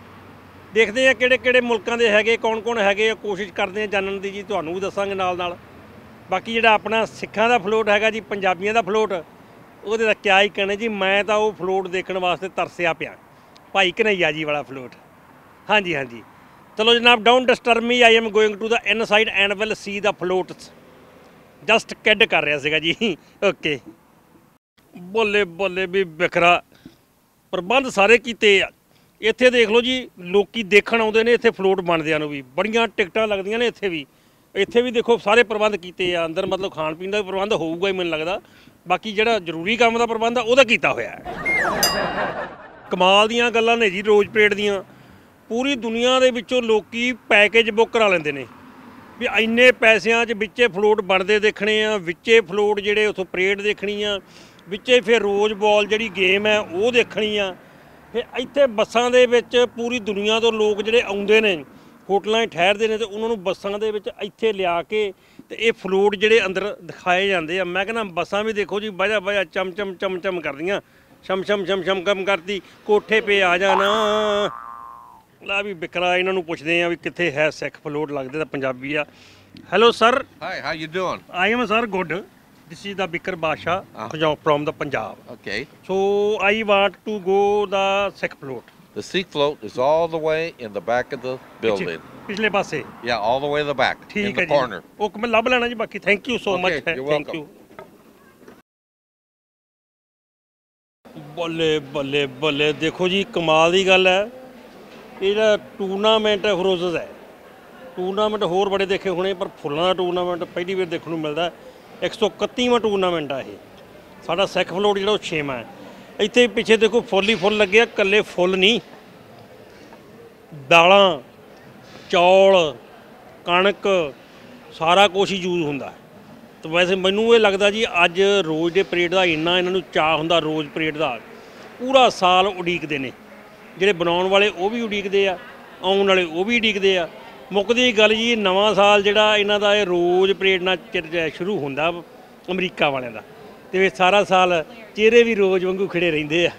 ਦੇਖਦੇ ਆ ਕਿਹੜੇ ਕਿਹੜੇ ਮੁਲਕਾਂ ਦੇ ਹੈਗੇ ਕੌਣ ਕੌਣ ਹੈਗੇ ਆ, ਕੋਸ਼ਿਸ਼ ਕਰਦੇ ਆ ਜਾਣਨ ਦੀ ਜੀ, ਤੁਹਾਨੂੰ ਵੀ ਦੱਸਾਂਗੇ ਨਾਲ ਨਾਲ ਬਾਕੀ ਜਿਹੜਾ ਆਪਣਾ ਸਿੱਖਾਂ ਦਾ ਫਲੋਟ ਹੈਗਾ ਜੀ, ਪੰਜਾਬੀਆਂ ਦਾ ਫਲੋਟ, ਉਹਦੇ ਦਾ ਕਿਆ ਹੀ ਕਹਿਣਾ ਜੀ, ਮੈਂ ਤਾਂ ਉਹ ਫਲੋਟ ਦੇਖਣ ਵਾਸਤੇ ਤਰਸਿਆ ਪਿਆ। ਭਾਈ ਕਨਈਆ ਜੀ ਵਾਲਾ ਫਲੋਟ। ਹਾਂਜੀ ਹਾਂਜੀ। ਚਲੋ ਜਨਾਬ don't disturb me I am going to the inside and will see the floats just kid ਕਰ ਰਿਹਾ ਸੀਗਾ ਜੀ। ਓਕੇ ਬੋਲੇ ਬੋਲੇ ਵੀ ਬਿਖਰਾ ਪ੍ਰਬੰਧ ਸਾਰੇ ਕੀਤੇ ਆ। ਇੱਥੇ ਦੇਖ ਲਓ ਜੀ, ਲੋਕੀ ਦੇਖਣ ਆਉਂਦੇ ਨੇ, ਇੱਥੇ ਫਲੋਟ ਬਣਦਿਆਂ ਨੂੰ ਵੀ। ਬੜੀਆਂ ਟਿਕਟਾਂ ਲੱਗਦੀਆਂ ਨੇ ਇੱਥੇ ਵੀ। ਇੱਥੇ ਵੀ ਦੇਖੋ, ਸਾਰੇ ਪ੍ਰਬੰਧ ਕੀਤੇ ਆ। ਅੰਦਰ ਮਤਲਬ ਖਾਣ ਪੀਣ ਦਾ ਵੀ ਪ੍ਰਬੰਧ ਹੋਊਗਾ ਹੀ, ਮੈਨੂੰ ਲੱਗਦਾ। ਬਾਕੀ ਜਿਹੜਾ ਜ਼ਰੂਰੀ ਕੰਮ ਦਾ ਪ੍ਰਬੰਧ ਆ, ਉਹਦਾ ਕੀਤਾ ਹੋਇਆ ਹੈ। ਕਮਾਲ ਦੀਆਂ ਗੱਲਾਂ ਨੇ ਜੀ, ਰੋਜ਼ ਪਰੇਡ ਦੀਆਂ। ਪੂਰੀ ਦੁਨੀਆ ਦੇ ਵਿੱਚੋਂ ਲੋਕੀ ਪੈਕੇਜ ਬੁੱਕ ਕਰਾ ਲੈਂਦੇ ਨੇ। ਵੀ ਇੰਨੇ ਪੈਸਿਆਂ 'ਚ ਵਿੱਚੇ ਫਲੋਟ ਬਣਦੇ ਦੇਖਣੇ ਆ, ਵਿੱਚੇ ਫਲੋਟ ਜਿਹੜੇ ਉਥੋਂ ਪਰੇਡ ਦੇਖਣੀ ਆ। ਵਿੱਚੇ ਫਿਰ ਰੋਜ਼ ਬਾਲ ਜਿਹੜੀ ਗੇਮ ਹੈ ਉਹ ਦੇਖਣੀ ਆ। ਫਿਰ ਇੱਥੇ ਬੱਸਾਂ ਦੇ ਵਿੱਚ ਪੂਰੀ ਦੁਨੀਆ ਤੋਂ ਲੋਕ ਜਿਹੜੇ ਆਉਂਦੇ ਨੇ ਹੋਟਲਾਂ 'ਚ ਠਹਿਰਦੇ ਨੇ ਤੇ ਉਹਨਾਂ ਨੂੰ ਬੱਸਾਂ ਦੇ ਵਿੱਚ ਇੱਥੇ ਲਿਆ ਕੇ ਤੇ ਇਹ ਫਲੋਟ ਜਿਹੜੇ ਅੰਦਰ ਦਿਖਾਏ ਜਾਂਦੇ ਆ। ਮੈਂ ਕਹਿੰਦਾ ਬੱਸਾਂ ਵੀ ਦੇਖੋ ਜੀ ਵਜਾ ਵਜਾ ਚਮ ਚਮ ਚਮ ਚਮ ਕਰਦੀਆਂ। ਸ਼ਮ ਸ਼ਮ ਸ਼ਮ ਸ਼ਮ ਕੰਮ ਕਰਦੀ ਕੋਠੇ 'ਤੇ ਆ ਜਾਣਾ। ਲਾ ਵੀ ਬਿਕਰਾ ਇਹਨਾਂ ਨੂੰ ਪੁੱਛਦੇ ਆ ਵੀ ਕਿੱਥੇ ਹੈ ਸਿੱਖ ਫਲੋਟ ਲੱਗਦੇ ਤਾਂ ਪੰਜਾਬੀ ਆ। Hello sir Hi, how you doing? I am sir good this is the Bikkar Basha from the Punjab Okay. So I want to go the Sikh float The Sikh float is all the way in the back of the building. ਪਿਛਲੇ ਪਾਸੇ all the way to the back, in ਠੀਕ ਹੈ ਜੀ. ਉਹ ਮੈਂ ਲੱਭ ਲੈਣਾ ਜੀ ਬਾਕੀ thank you so much thank. You ਬੱਲੇ ਬੱਲੇ ਬੱਲੇ ਦੇਖੋ ਜੀ ਕਮਾਲ ਦੀ ਗੱਲ ਹੈ ਇਹ ਜਿਹੜਾ ਟੂਰਨਾਮੈਂਟ ਹੈ ਫਰੋਜ਼ਸ ਹੈ ਟੂਰਨਾਮੈਂਟ ਹੋਰ ਬੜੇ ਦੇਖੇ ਹੋਣੇ ਪਰ ਫੁੱਲਾਂ ਦਾ ਟੂਰਨਾਮੈਂਟ ਪਹਿਲੀ ਵਾਰ ਦੇਖਣ ਨੂੰ ਮਿਲਦਾ ਹੈ। 131ਵਾਂ ਟੂਰਨਾਮੈਂਟ ਆ ਇਹ। ਸਾਡਾ ਸਿੱਖ ਫਲੋਟ ਜਿਹੜਾ ਉਹ 6ਵਾਂ ਹੈ। ਇੱਥੇ ਪਿੱਛੇ ਦੇਖੋ ਫੁੱਲ ਹੀ ਫੁੱਲ ਲੱਗੇ ਆ ਕੱਲੇ ਫੁੱਲ ਨਹੀਂ। ਦਾਲਾਂ, ਚੌਲ, ਕਣਕ, ਸਾਰਾ ਕੁਝ ਯੂਜ਼ ਹੁੰਦਾ ਹੈ। ਤੇ ਵੈਸੇ ਮੈਨੂੰ ਇਹ ਲੱਗਦਾ ਜੀ ਅੱਜ ਰੋਜ਼ ਦੇ ਪਰੇਡ ਦਾ ਇੰਨਾ ਇਹਨਾਂ ਨੂੰ ਚਾਹ ਹੁੰਦਾ, ਰੋਜ਼ ਪਰੇਡ ਦਾ। ਪੂਰਾ ਸਾਲ ਉਡੀਕਦੇ ਨੇ। ਜਿਹੜੇ ਬਣਾਉਣ ਵਾਲੇ ਉਹ ਵੀ ਉਡੀਕਦੇ ਆ, ਆਉਣ ਵਾਲੇ ਉਹ ਵੀ ਉਡੀਕਦੇ ਆ। ਮੁੱਕਦੀ ਗੱਲ ਜੀ, ਨਵਾਂ ਸਾਲ ਜਿਹੜਾ ਇਹਨਾਂ ਦਾ ਇਹ ਰੋਜ਼ ਪਰੇਡ ਨਾਲ ਚਿਰ- ਸ਼ੁਰੂ ਹੁੰਦਾ ਅਮਰੀਕਾ ਵਾਲਿਆਂ ਦਾ। ਤੇ ਸਾਰਾ ਸਾਲ ਚਿਹਰੇ ਵੀ ਰੋਜ਼ ਵਾਂਗੂ ਖਿੜੇ ਰਹਿੰਦੇ ਆ।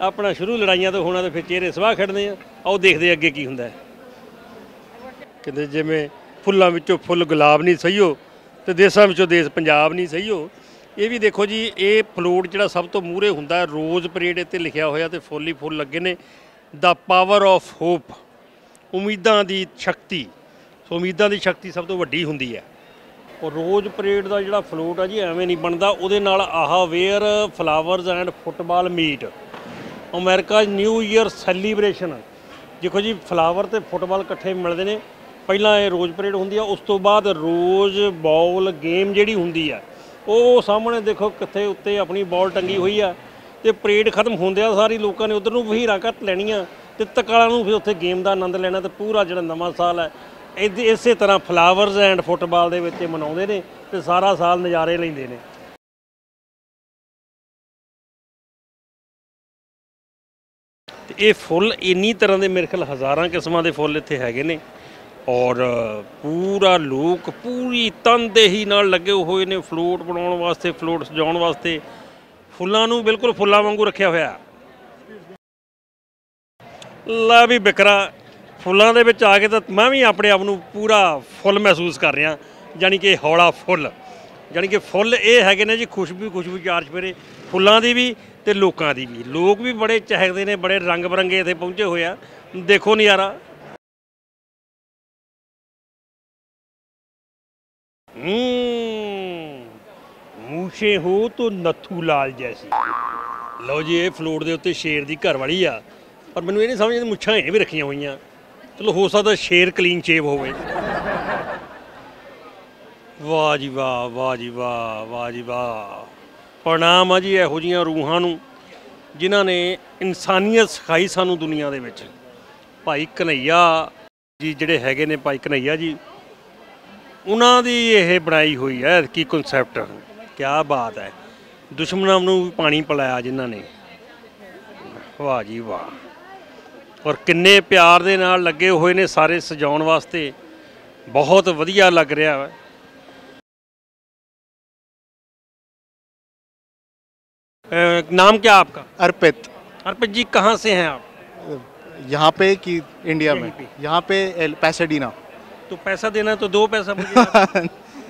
ਆਪਣਾ ਸ਼ੁਰੂ ਲੜਾਈਆਂ ਤੋਂ ਹੋਣਾ ਤੇ ਫਿਰ ਚਿਹਰੇ ਸਵਾਹ ਖੜਦੇ ਆ। ਆਓ ਦੇਖਦੇ ਅੱਗੇ ਕੀ ਹੁੰਦਾ ਕਹਿੰਦੇ ਜਿਵੇਂ ਫੁੱਲਾਂ ਵਿੱਚੋਂ ਫੁੱਲ ਗੁਲਾਬ ਨਹੀਂ ਸਹੀਓ ਤੇ ਦੇਸਾਂ ਵਿੱਚੋਂ ਦੇਸ ਪੰਜਾਬ ਨਹੀਂ ਸਹੀਓ। ਇਹ ਵੀ ਦੇਖੋ ਜੀ, ਇਹ ਫਲੋਟ ਜਿਹੜਾ ਸਭ ਤੋਂ ਮੂਹਰੇ ਹੁੰਦਾ ਰੋਜ਼ ਪਰੇਡ ਇੱਥੇ ਲਿਖਿਆ ਹੋਇਆ ਤੇ ਫੁੱਲ ਹੀ ਫੁੱਲ ਲੱਗੇ ਨੇ। ਦਾ ਪਾਵਰ ਆਫ ਹੋਪ ਉਮੀਦਾਂ ਦੀ ਸ਼ਕਤੀ। ਸੋ ਉਮੀਦਾਂ ਦੀ ਸ਼ਕਤੀ ਸਭ ਤੋਂ ਵੱਡੀ ਹੁੰਦੀ ਹੈ। ਔਰ ਰੋਜ਼ ਪਰੇਡ ਦਾ ਜਿਹੜਾ ਫਲੋਟ ਆ ਜੀ, ਐਵੇਂ ਨਹੀਂ ਬਣਦਾ। ਉਹਦੇ ਨਾਲ ਆਹ where flowers and football meet America new year celebration ਦੇਖੋ ਜੀ ਫਲਾਵਰ ਤੇ ਫੁੱਟਬਾਲ ਇਕੱਠੇ ਮਿਲਦੇ ਨੇ। ਪਹਿਲਾਂ ਇਹ ਰੋਜ਼ ਪਰੇਡ ਹੁੰਦੀ ਆ, ਉਸ ਤੋਂ ਬਾਅਦ ਰੋਜ਼ ਬਾਲ ਗੇਮ ਜਿਹੜੀ ਹੁੰਦੀ ਆ, ਉਹ ਸਾਹਮਣੇ ਦੇਖੋ ਕਿੱਥੇ ਉੱਤੇ ਆਪਣੀ ਬਾਲ ਟੰਗੀ ਹੋਈ ਆ। ਤੇ ਪਰੇਡ ਖਤਮ ਹੁੰਦਿਆਂ ਸਾਰੀ ਲੋਕਾਂ ਨੇ ਉਧਰ ਨੂੰ ਵਹੀਰਾਂ ਕੱਟ ਲੈਣੀਆਂ। ਤੇ ਤਕਾਲਾਂ ਨੂੰ ਫਿਰ ਉੱਥੇ ਗੇਮ ਦਾ ਆਨੰਦ ਲੈਣਾ ਤੇ ਪੂਰਾ ਜਿਹੜਾ ਨਵਾਂ ਸਾਲ ਹੈ। ਇਹਦੇ- ਇਸੇ ਤਰ੍ਹਾਂ ਫਲਾਵਰਸ ਐਂਡ ਫੁੱਟਬਾਲ ਦੇ ਵਿੱਚ ਇਹ ਮਨਾਉਂਦੇ ਨੇ ਤੇ ਸਾਰਾ ਸਾਲ ਨਜ਼ਾਰੇ ਲੈਂਦੇ ਨੇ। ਤੇ ਇਹ ਫੁੱਲ ਇੰਨੀ ਤਰ੍ਹਾਂ ਦੇ ਮੇਰੇ ਖਿਆਲ ਹਜ਼ਾਰਾਂ ਕਿਸਮਾਂ ਦੇ ਫੁੱਲ ਇੱਥੇ ਹੈਗੇ ਨੇ ਔਰ ਪੂਰਾ ਲੋਕ ਪੂਰੀ ਤਨਦੇਹੀ ਨਾਲ ਲੱਗੇ ਹੋਏ ਨੇ ਫਲੋਟ ਬਣਾਉਣ ਵਾਸਤੇ ਫਲੋਟ ਸਜਾਉਣ ਵਾਸਤੇ। ਫੁੱਲਾਂ ਨੂੰ ਬਿਲਕੁਲ ਫੁੱਲਾਂ ਵਾਂਗੂ ਰੱਖਿਆ ਹੋਇਆ। ਲੈ ਵੀ ਬਿਕਰਾ, ਫੁੱਲਾਂ ਦੇ ਵਿੱਚ ਆ ਕੇ ਤਾਂ ਮੈਂ ਵੀ ਆਪਣੇ ਆਪ ਨੂੰ ਪੂਰਾ ਫੁੱਲ ਮਹਿਸੂਸ ਕਰ ਰਿਹਾ, ਯਾਨੀ ਕਿ ਹੌਲਾ ਫੁੱਲ। ਯਾਨੀ ਕਿ ਫੁੱਲ ਇਹ ਹੈਗੇ ਨੇ ਜੀ ਖੁਸ਼ਬੂ ਖੁਸ਼ਬੂ ਚਾਰ ਚਫੇਰੇ, ਫੁੱਲਾਂ ਦੀ ਵੀ ਤੇ ਲੋਕਾਂ ਦੀ ਵੀ। ਲੋਕ ਵੀ ਬੜੇ ਚਹਿਕਦੇ ਨੇ, ਬੜੇ ਰੰਗ ਬਰੰਗੇ ਇੱਥੇ ਪਹੁੰਚੇ ਹੋਏ ਆ। ਦੇਖੋ ਨਜ਼ਾਰਾ। ਹੂੰ, ਮੂਛੇ ਹੋ ਤੋ ਨੱਥੂ ਲਾਲ ਜੈਸੀ। ਲਓ ਜੀ, ਇਹ ਫਲੋਰ ਦੇ ਉੱਤੇ ਸ਼ੇਰ ਦੀ ਘਰ ਵਾਲੀ ਆ। ਪਰ ਮੈਨੂੰ ਇਹ ਨਹੀਂ ਸਮਝ ਆਉਂਦੀ ਮੁੱਛਾਂ ਇਹ ਵੀ ਰੱਖੀਆਂ ਹੋਈਆਂ। ਚਲੋ ਹੋ ਸਕਦਾ ਸ਼ੇਰ ਕਲੀਨ ਸ਼ੇਵ ਹੋਵੇ। ਵਾਹ ਜੀ ਵਾਹ ਵਾਹ ਜੀ ਵਾਹ ਵਾਹ ਜੀ ਵਾਹ। ਪ੍ਰਣਾਮ ਆ ਜੀ ਇਹੋ ਜੀਆਂ ਰੂਹਾਂ ਨੂੰ, ਜਿਨ੍ਹਾਂ ਨੇ ਇਨਸਾਨੀਅਤ ਸਿਖਾਈ ਸਾਨੂੰ ਦੁਨੀਆ ਦੇ ਵਿੱਚ। ਭਾਈ ਕਨਈਆ ਜੀ ਜਿਹੜੇ ਹੈਗੇ ਨੇ ਭਾਈ ਕਨਈਆ ਜੀ, ਉਹਨਾਂ ਦੀ ਇਹ ਬਣਾਈ ਹੋਈ ਹੈ ਕੀ ਕਨਸੈਪਟ ਕੀ ਬਾਤ ਹੈ। ਦੁਸ਼ਮਣਾਂ ਨੂੰ ਵੀ ਪਾਣੀ ਪਿਲਾਇਆ ਜਿਨ੍ਹਾਂ ਨੇ। ਵਾਹ ਜੀ ਵਾਹ। ਔਰ ਕਿੰਨੇ ਪਿਆਰ ਦੇ ਨਾਲ ਲੱਗੇ ਹੋਏ ਨੇ ਸਾਰੇ ਸਜਾਉਣ ਵਾਸਤੇ ਬਹੁਤ ਵਧੀਆ ਲੱਗ ਰਿਹਾ ਹੈ अ, नाम क्या आपका अर्पित अर्पित जी कहाँ से हैं आप यहाँ पे कि इंडिया यहीं में पे। यहाँ पे एल- पैसेडीना तो पैसा देना है तो दो पैसा मुझे आप।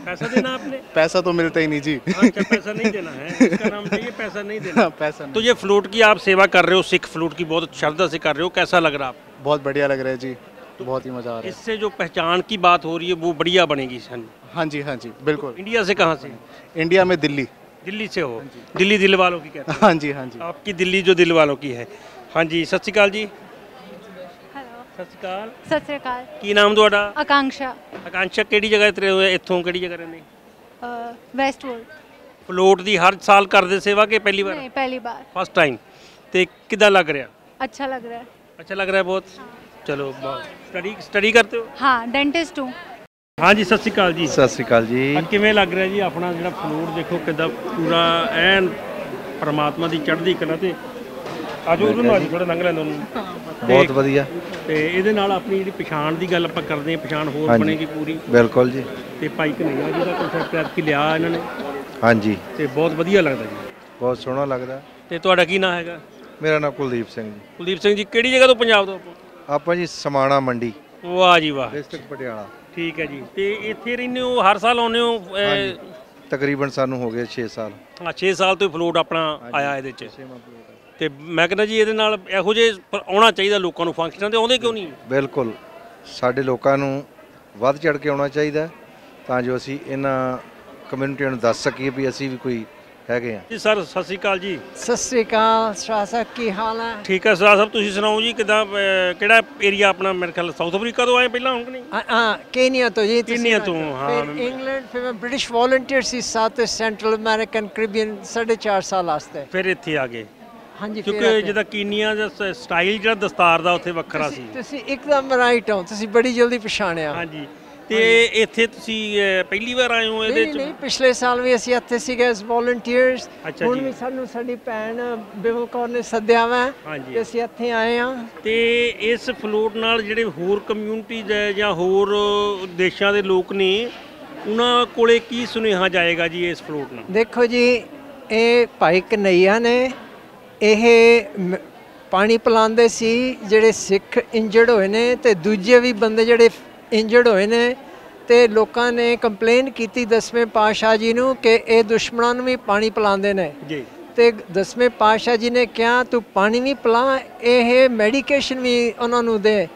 पैसा देना आपने? पैसा तो मिलता ही नहीं जी। अच्छा पैसा नहीं देना है। इसका नाम चाहिए पैसा नहीं देना। पैसा नहीं। तो ये फ्लूट की आप सेवा कर रहे हो सिख फ्लूट की बहुत श्रद्धा से कर रहे हो कैसा लग रहा है आपको? बहुत बढ़िया लग रहा है जी तो बहुत ही मज़ा आ रहा है। इससे जो पहचान की बात हो रही है वो बढ़िया बनेगी हाँ जी हाँ जी बिल्कुल। इंडिया से कहाँ से? इंडिया में दिल्ली। दिल्ली से हो। दिल्ली दिल वालों की कहते हाँ। जी हाँ जी। आपकी दिल्ली जो दिल वालों की है। हाँ जी सत श्रीकाल जी। ਸਤਿ ਸ਼੍ਰੀ ਅਕਾਲ ਸਤਿ ਸ਼੍ਰੀ ਅਕਾਲ ਕੀ ਨਾਮ ਤੁਹਾਡਾ? ਆਕਾਂਸ਼ਾ। ਆਕਾਂਸ਼ਾ ਕਿਹੜੀ ਜਗ੍ਹਾ ਤੇ ਹੋਏ ਇੱਥੋਂ ਕਿਹੜੀ ਜਗ੍ਹਾ ਰਹਿੰਦੇ? ਵੈਸਟਵੁੱਡ। ਫਲੋਟ ਦੀ ਹਰ ਸਾਲ ਕਰਦੇ ਸੇਵਾ ਕਿ ਪਹਿਲੀ ਵਾਰ? ਨਹੀਂ ਪਹਿਲੀ ਵਾਰ। ਫਸਟ ਟਾਈਮ ਤੇ ਕਿਦਾਂ ਲੱਗ ਰਿਹਾ? अच्छा लग रहा है अच्छा लग रहा है बहुत ਚਲੋ ਸਟੱਡੀ ਸਟੱਡੀ ਕਰਦੇ ਹੋ? हाँ डेंटिस्ट हूँ ਹਾਂਜੀ ਸਤਿ ਸ਼੍ਰੀ ਅਕਾਲ ਜੀ। ਸਤਿ ਸ੍ਰੀ ਅਕਾਲ ਜੀ। ਅੱਜ ਕਿਵੇਂ ਲੱਗ ਰਿਹਾ ਜੀ ਆਪਣਾ ਜਿਹੜਾ ਫਲੂਟ? ਦੇਖੋ ਕਿਦਾਂ ਪੂਰਾ ਐਨ ਪਰਮਾਤਮਾ ਦੀ ਚੜ੍ਹਦੀ ਕਲਾ ਤੇ ਆਜੋ ਉਹਨੂੰ ਨੂੰ ਅੱਜ ਥੋੜਾ ਲੰਘ ਲੈਂਦਾ ਉਹਨੂੰ। ਬਹੁਤ ਵਧੀਆ। ਤੇ ਇਹਦੇ ਨਾਲ ਆਪਣੀ ਜਿਹੜੀ ਪਛਾਣ ਦੀ ਗੱਲ ਆਪਾਂ ਕਰਦੇ ਹਾਂ ਪਛਾਣ ਹੋਰ। ਬਣੇਗੀ ਪੂਰੀ। ਬਿਲਕੁਲ ਜੀ। ਤੇ ਭਾਈ ਕਨਈਆ ਜੀ ਦਾ ਕਨਸੈਪਟ ਐਤਕੀ ਲਿਆ ਇਹਨਾਂ ਨੇ। ਹਾਂਜੀ। ਤੇ ਬਹੁਤ ਵਧੀਆ ਲੱਗਦਾ ਜੀ। ਬਹੁਤ ਸੋਹਣਾ ਲੱਗਦਾ। ਤੇ ਤੁਹਾਡਾ ਕੀ ਨਾਮ ਹੈਗਾ? ਮੇਰਾ ਨਾਮ ਕੁਲਦੀਪ ਸਿੰਘ ਜੀ। ਕੁਲਦੀਪ ਸਿੰਘ ਜੀ ਕਿਹੜੀ ਜਗ੍ਹਾ ਤੋਂ ਪੰਜਾਬ ਤੋਂ ਆਪਾਂ? ਆਪਾਂ ਜੀ ਸਮਾਣਾ ਮੰਡੀ। ਵਾਹ ਜੀ ਵਾਹ। ਡਿਸਟ੍ਰਿਕਟ ਪਟਿਆਲਾ। ਠੀਕ ਹੈ ਜੀ। ਤੇ ਇੱਥੇ ਰਹਿੰਦੇ ਹੋ ਹਰ ਸਾਲ ਆਉਂਦੇ ਹੋ ਤਕਰੀਬਨ ਸਾਨੂੰ ਹੋ ਗਏ 6 ਸਾਲ। ਹਾਂ 6 ਸਾਲ ਤੋਂ ਫਲੋਟ ਆਪਣਾ ਆਇਆ ਇਹਦੇ ਚ। ਤੇ ਮੈਂ ਕਹਿੰਦਾ ਜੀ ਇਹਦੇ ਨਾਲ ਇਹੋ ਜਿਹੇ ਪਰ ਆਉਣਾ ਚਾਹੀਦਾ ਲੋਕਾਂ ਨੂੰ ਫੰਕਸ਼ਨਾਂ ਤੇ ਆਉਂਦੇ ਕਿਉਂ ਨਹੀਂ? ਬਿਲਕੁਲ। ਸਾਡੇ ਲੋਕਾਂ ਨੂੰ ਵੱਧ ਚੜ ਕੇ ਆਉਣਾ ਚਾਹੀਦਾ ਤਾਂ ਜੋ ਅਸੀਂ ਇਹਨਾਂ ਕਮਿਊਨਿਟੀਆਂ ਨੂੰ ਦੱਸ ਸਕੀਏ ਵੀ ਅਸੀਂ ਵੀ ਕੋਈ ਹੈਗੇ ਆ ਜੀ ਸਰ ਸਤਿ ਸ਼੍ਰੀ ਅਕਾਲ ਜੀ। ਸਤਿ ਸ੍ਰੀ ਅਕਾਲ ਸਾਹਿਬ ਕੀ ਹਾਲ ਹੈ? ਠੀਕ ਹੈ ਸਾਹਿਬ ਤੁਸੀਂ ਸੁਣਾਓ ਜੀ ਕਿਦਾਂ ਕਿਹੜਾ ਏਰੀਆ ਆਪਣਾ ਮੇਰੇ ਖਿਆਲ ਸਾਊਥ ਅਫਰੀਕਾ ਤੋਂ ਆਏ ਪਹਿਲਾਂ ਹੁਣ ਕਿ ਨਹੀਂ? ਹਾਂ, ਹਾਂ ਕੇਨੀਆ ਤੋਂ ਜੀ ਤੁਸੀਂ ਕੀਨੀਆ ਤੋਂ। ਹਾਂ, ਫਿਰ ਇੰਗਲੈਂਡ ਫਿਰ ਮੈਂ ਬ੍ਰਿਟਿਸ਼ ਵॉलੰਟੀਅਰ ਸੀ ਸਾਊਥ ਸੈਂਟਰਲ ਅਮਰੀਕਨ ਕੈਰੀਬੀਅਨ 4.5 ਸਾਲ ਵਾਸਤੇ। ਫਿਰ ਇੱਥੇ ਆ ਗਏ। ਹਾਂਜੀ ਕਿਉਂਕਿ ਜਿਹਦਾ ਕੀਨੀਆ ਦਾ ਸਟਾਈਲ ਜਿਹੜਾ ਦਸਤਾਰ ਦਾ ਉੱਥੇ ਵੱਖਰਾ ਸੀ। ਤੁਸੀਂ ਇੱਕਦਮ ਰਾਈਟ ਹੋ ਤੁਸੀਂ ਬੜੀ ਜਲਦੀ ਪਛਾਣਿਆ। ਹਾਂਜੀ ਤੇ ਇੱਥੇ ਤੁਸੀਂ ਪਹਿਲੀ ਵਾਰ ਆਏ ਹੋ ਇਹਦੇ ਚ? ਨਹੀਂ ਪਿਛਲੇ ਸਾਲ ਵੀ ਅਸੀਂ ਇੱਥੇ ਸੀਗੇ ਐਸ ਵॉलੰਟੀਅਰਸ ਅੱਛਾ ਹੁਣ। ਵੀ ਸਾਨੂੰ ਸਾਡੀ ਭੈਣ ਬਿਮਲ ਕੌਰ ਨੇ ਸੱਦਿਆ ਵਾ। ਤੇ ਅਸੀਂ ਇੱਥੇ ਆਏ ਹਾਂ। ਤੇ ਇਸ ਫਲੋਟ ਨਾਲ ਜਿਹੜੇ ਹੋਰ ਕਮਿਊਨਿਟੀਜ਼ ਹੈ ਜਾਂ ਹੋਰ ਦੇਸ਼ਾਂ ਦੇ ਲੋਕ ਨੇ ਉਹਨਾਂ ਕੋਲੇ ਕੀ ਸੁਨੇਹਾ ਜਾਏਗਾ ਜੀ ਇਸ ਫਲੋਟ ਨਾਲ? ਦੇਖੋ ਜੀ ਇਹ ਭਾਈ ਕਨਈਆ ਨੇ ਇਹ ਪਾਣੀ ਪਿਲਾਉਂਦੇ ਸੀ ਜਿਹੜੇ ਸਿੱਖ ਇੰਜਰਡ ਹੋਏ ਨੇ ਤੇ ਦੂਜੇ ਵੀ ਬੰਦੇ ਜਿਹੜੇ ਇੰਜਰਡ ਹੋਏ ਨੇ ਤੇ ਲੋਕਾਂ ਨੇ ਕੰਪਲੇਨ ਕੀਤੀ ਦਸਵੇਂ ਪਾਤਸ਼ਾਹ ਜੀ ਨੂੰ ਕਿ ਇਹ ਦੁਸ਼ਮਣਾਂ ਨੂੰ ਵੀ ਪਾਣੀ ਪਿਲਾਉਂਦੇ ਨੇ। ਜੀ। ਤੇ ਦਸਵੇਂ ਪਾਤਸ਼ਾਹ ਜੀ ਨੇ ਕਿਹਾ ਤੂੰ ਪਾਣੀ ਵੀ ਪਿਲਾ ਇਹ ਮੈਡੀਕੇਸ਼ਨ ਵੀ ਉਹਨਾਂ ਨੂੰ ਦੇ।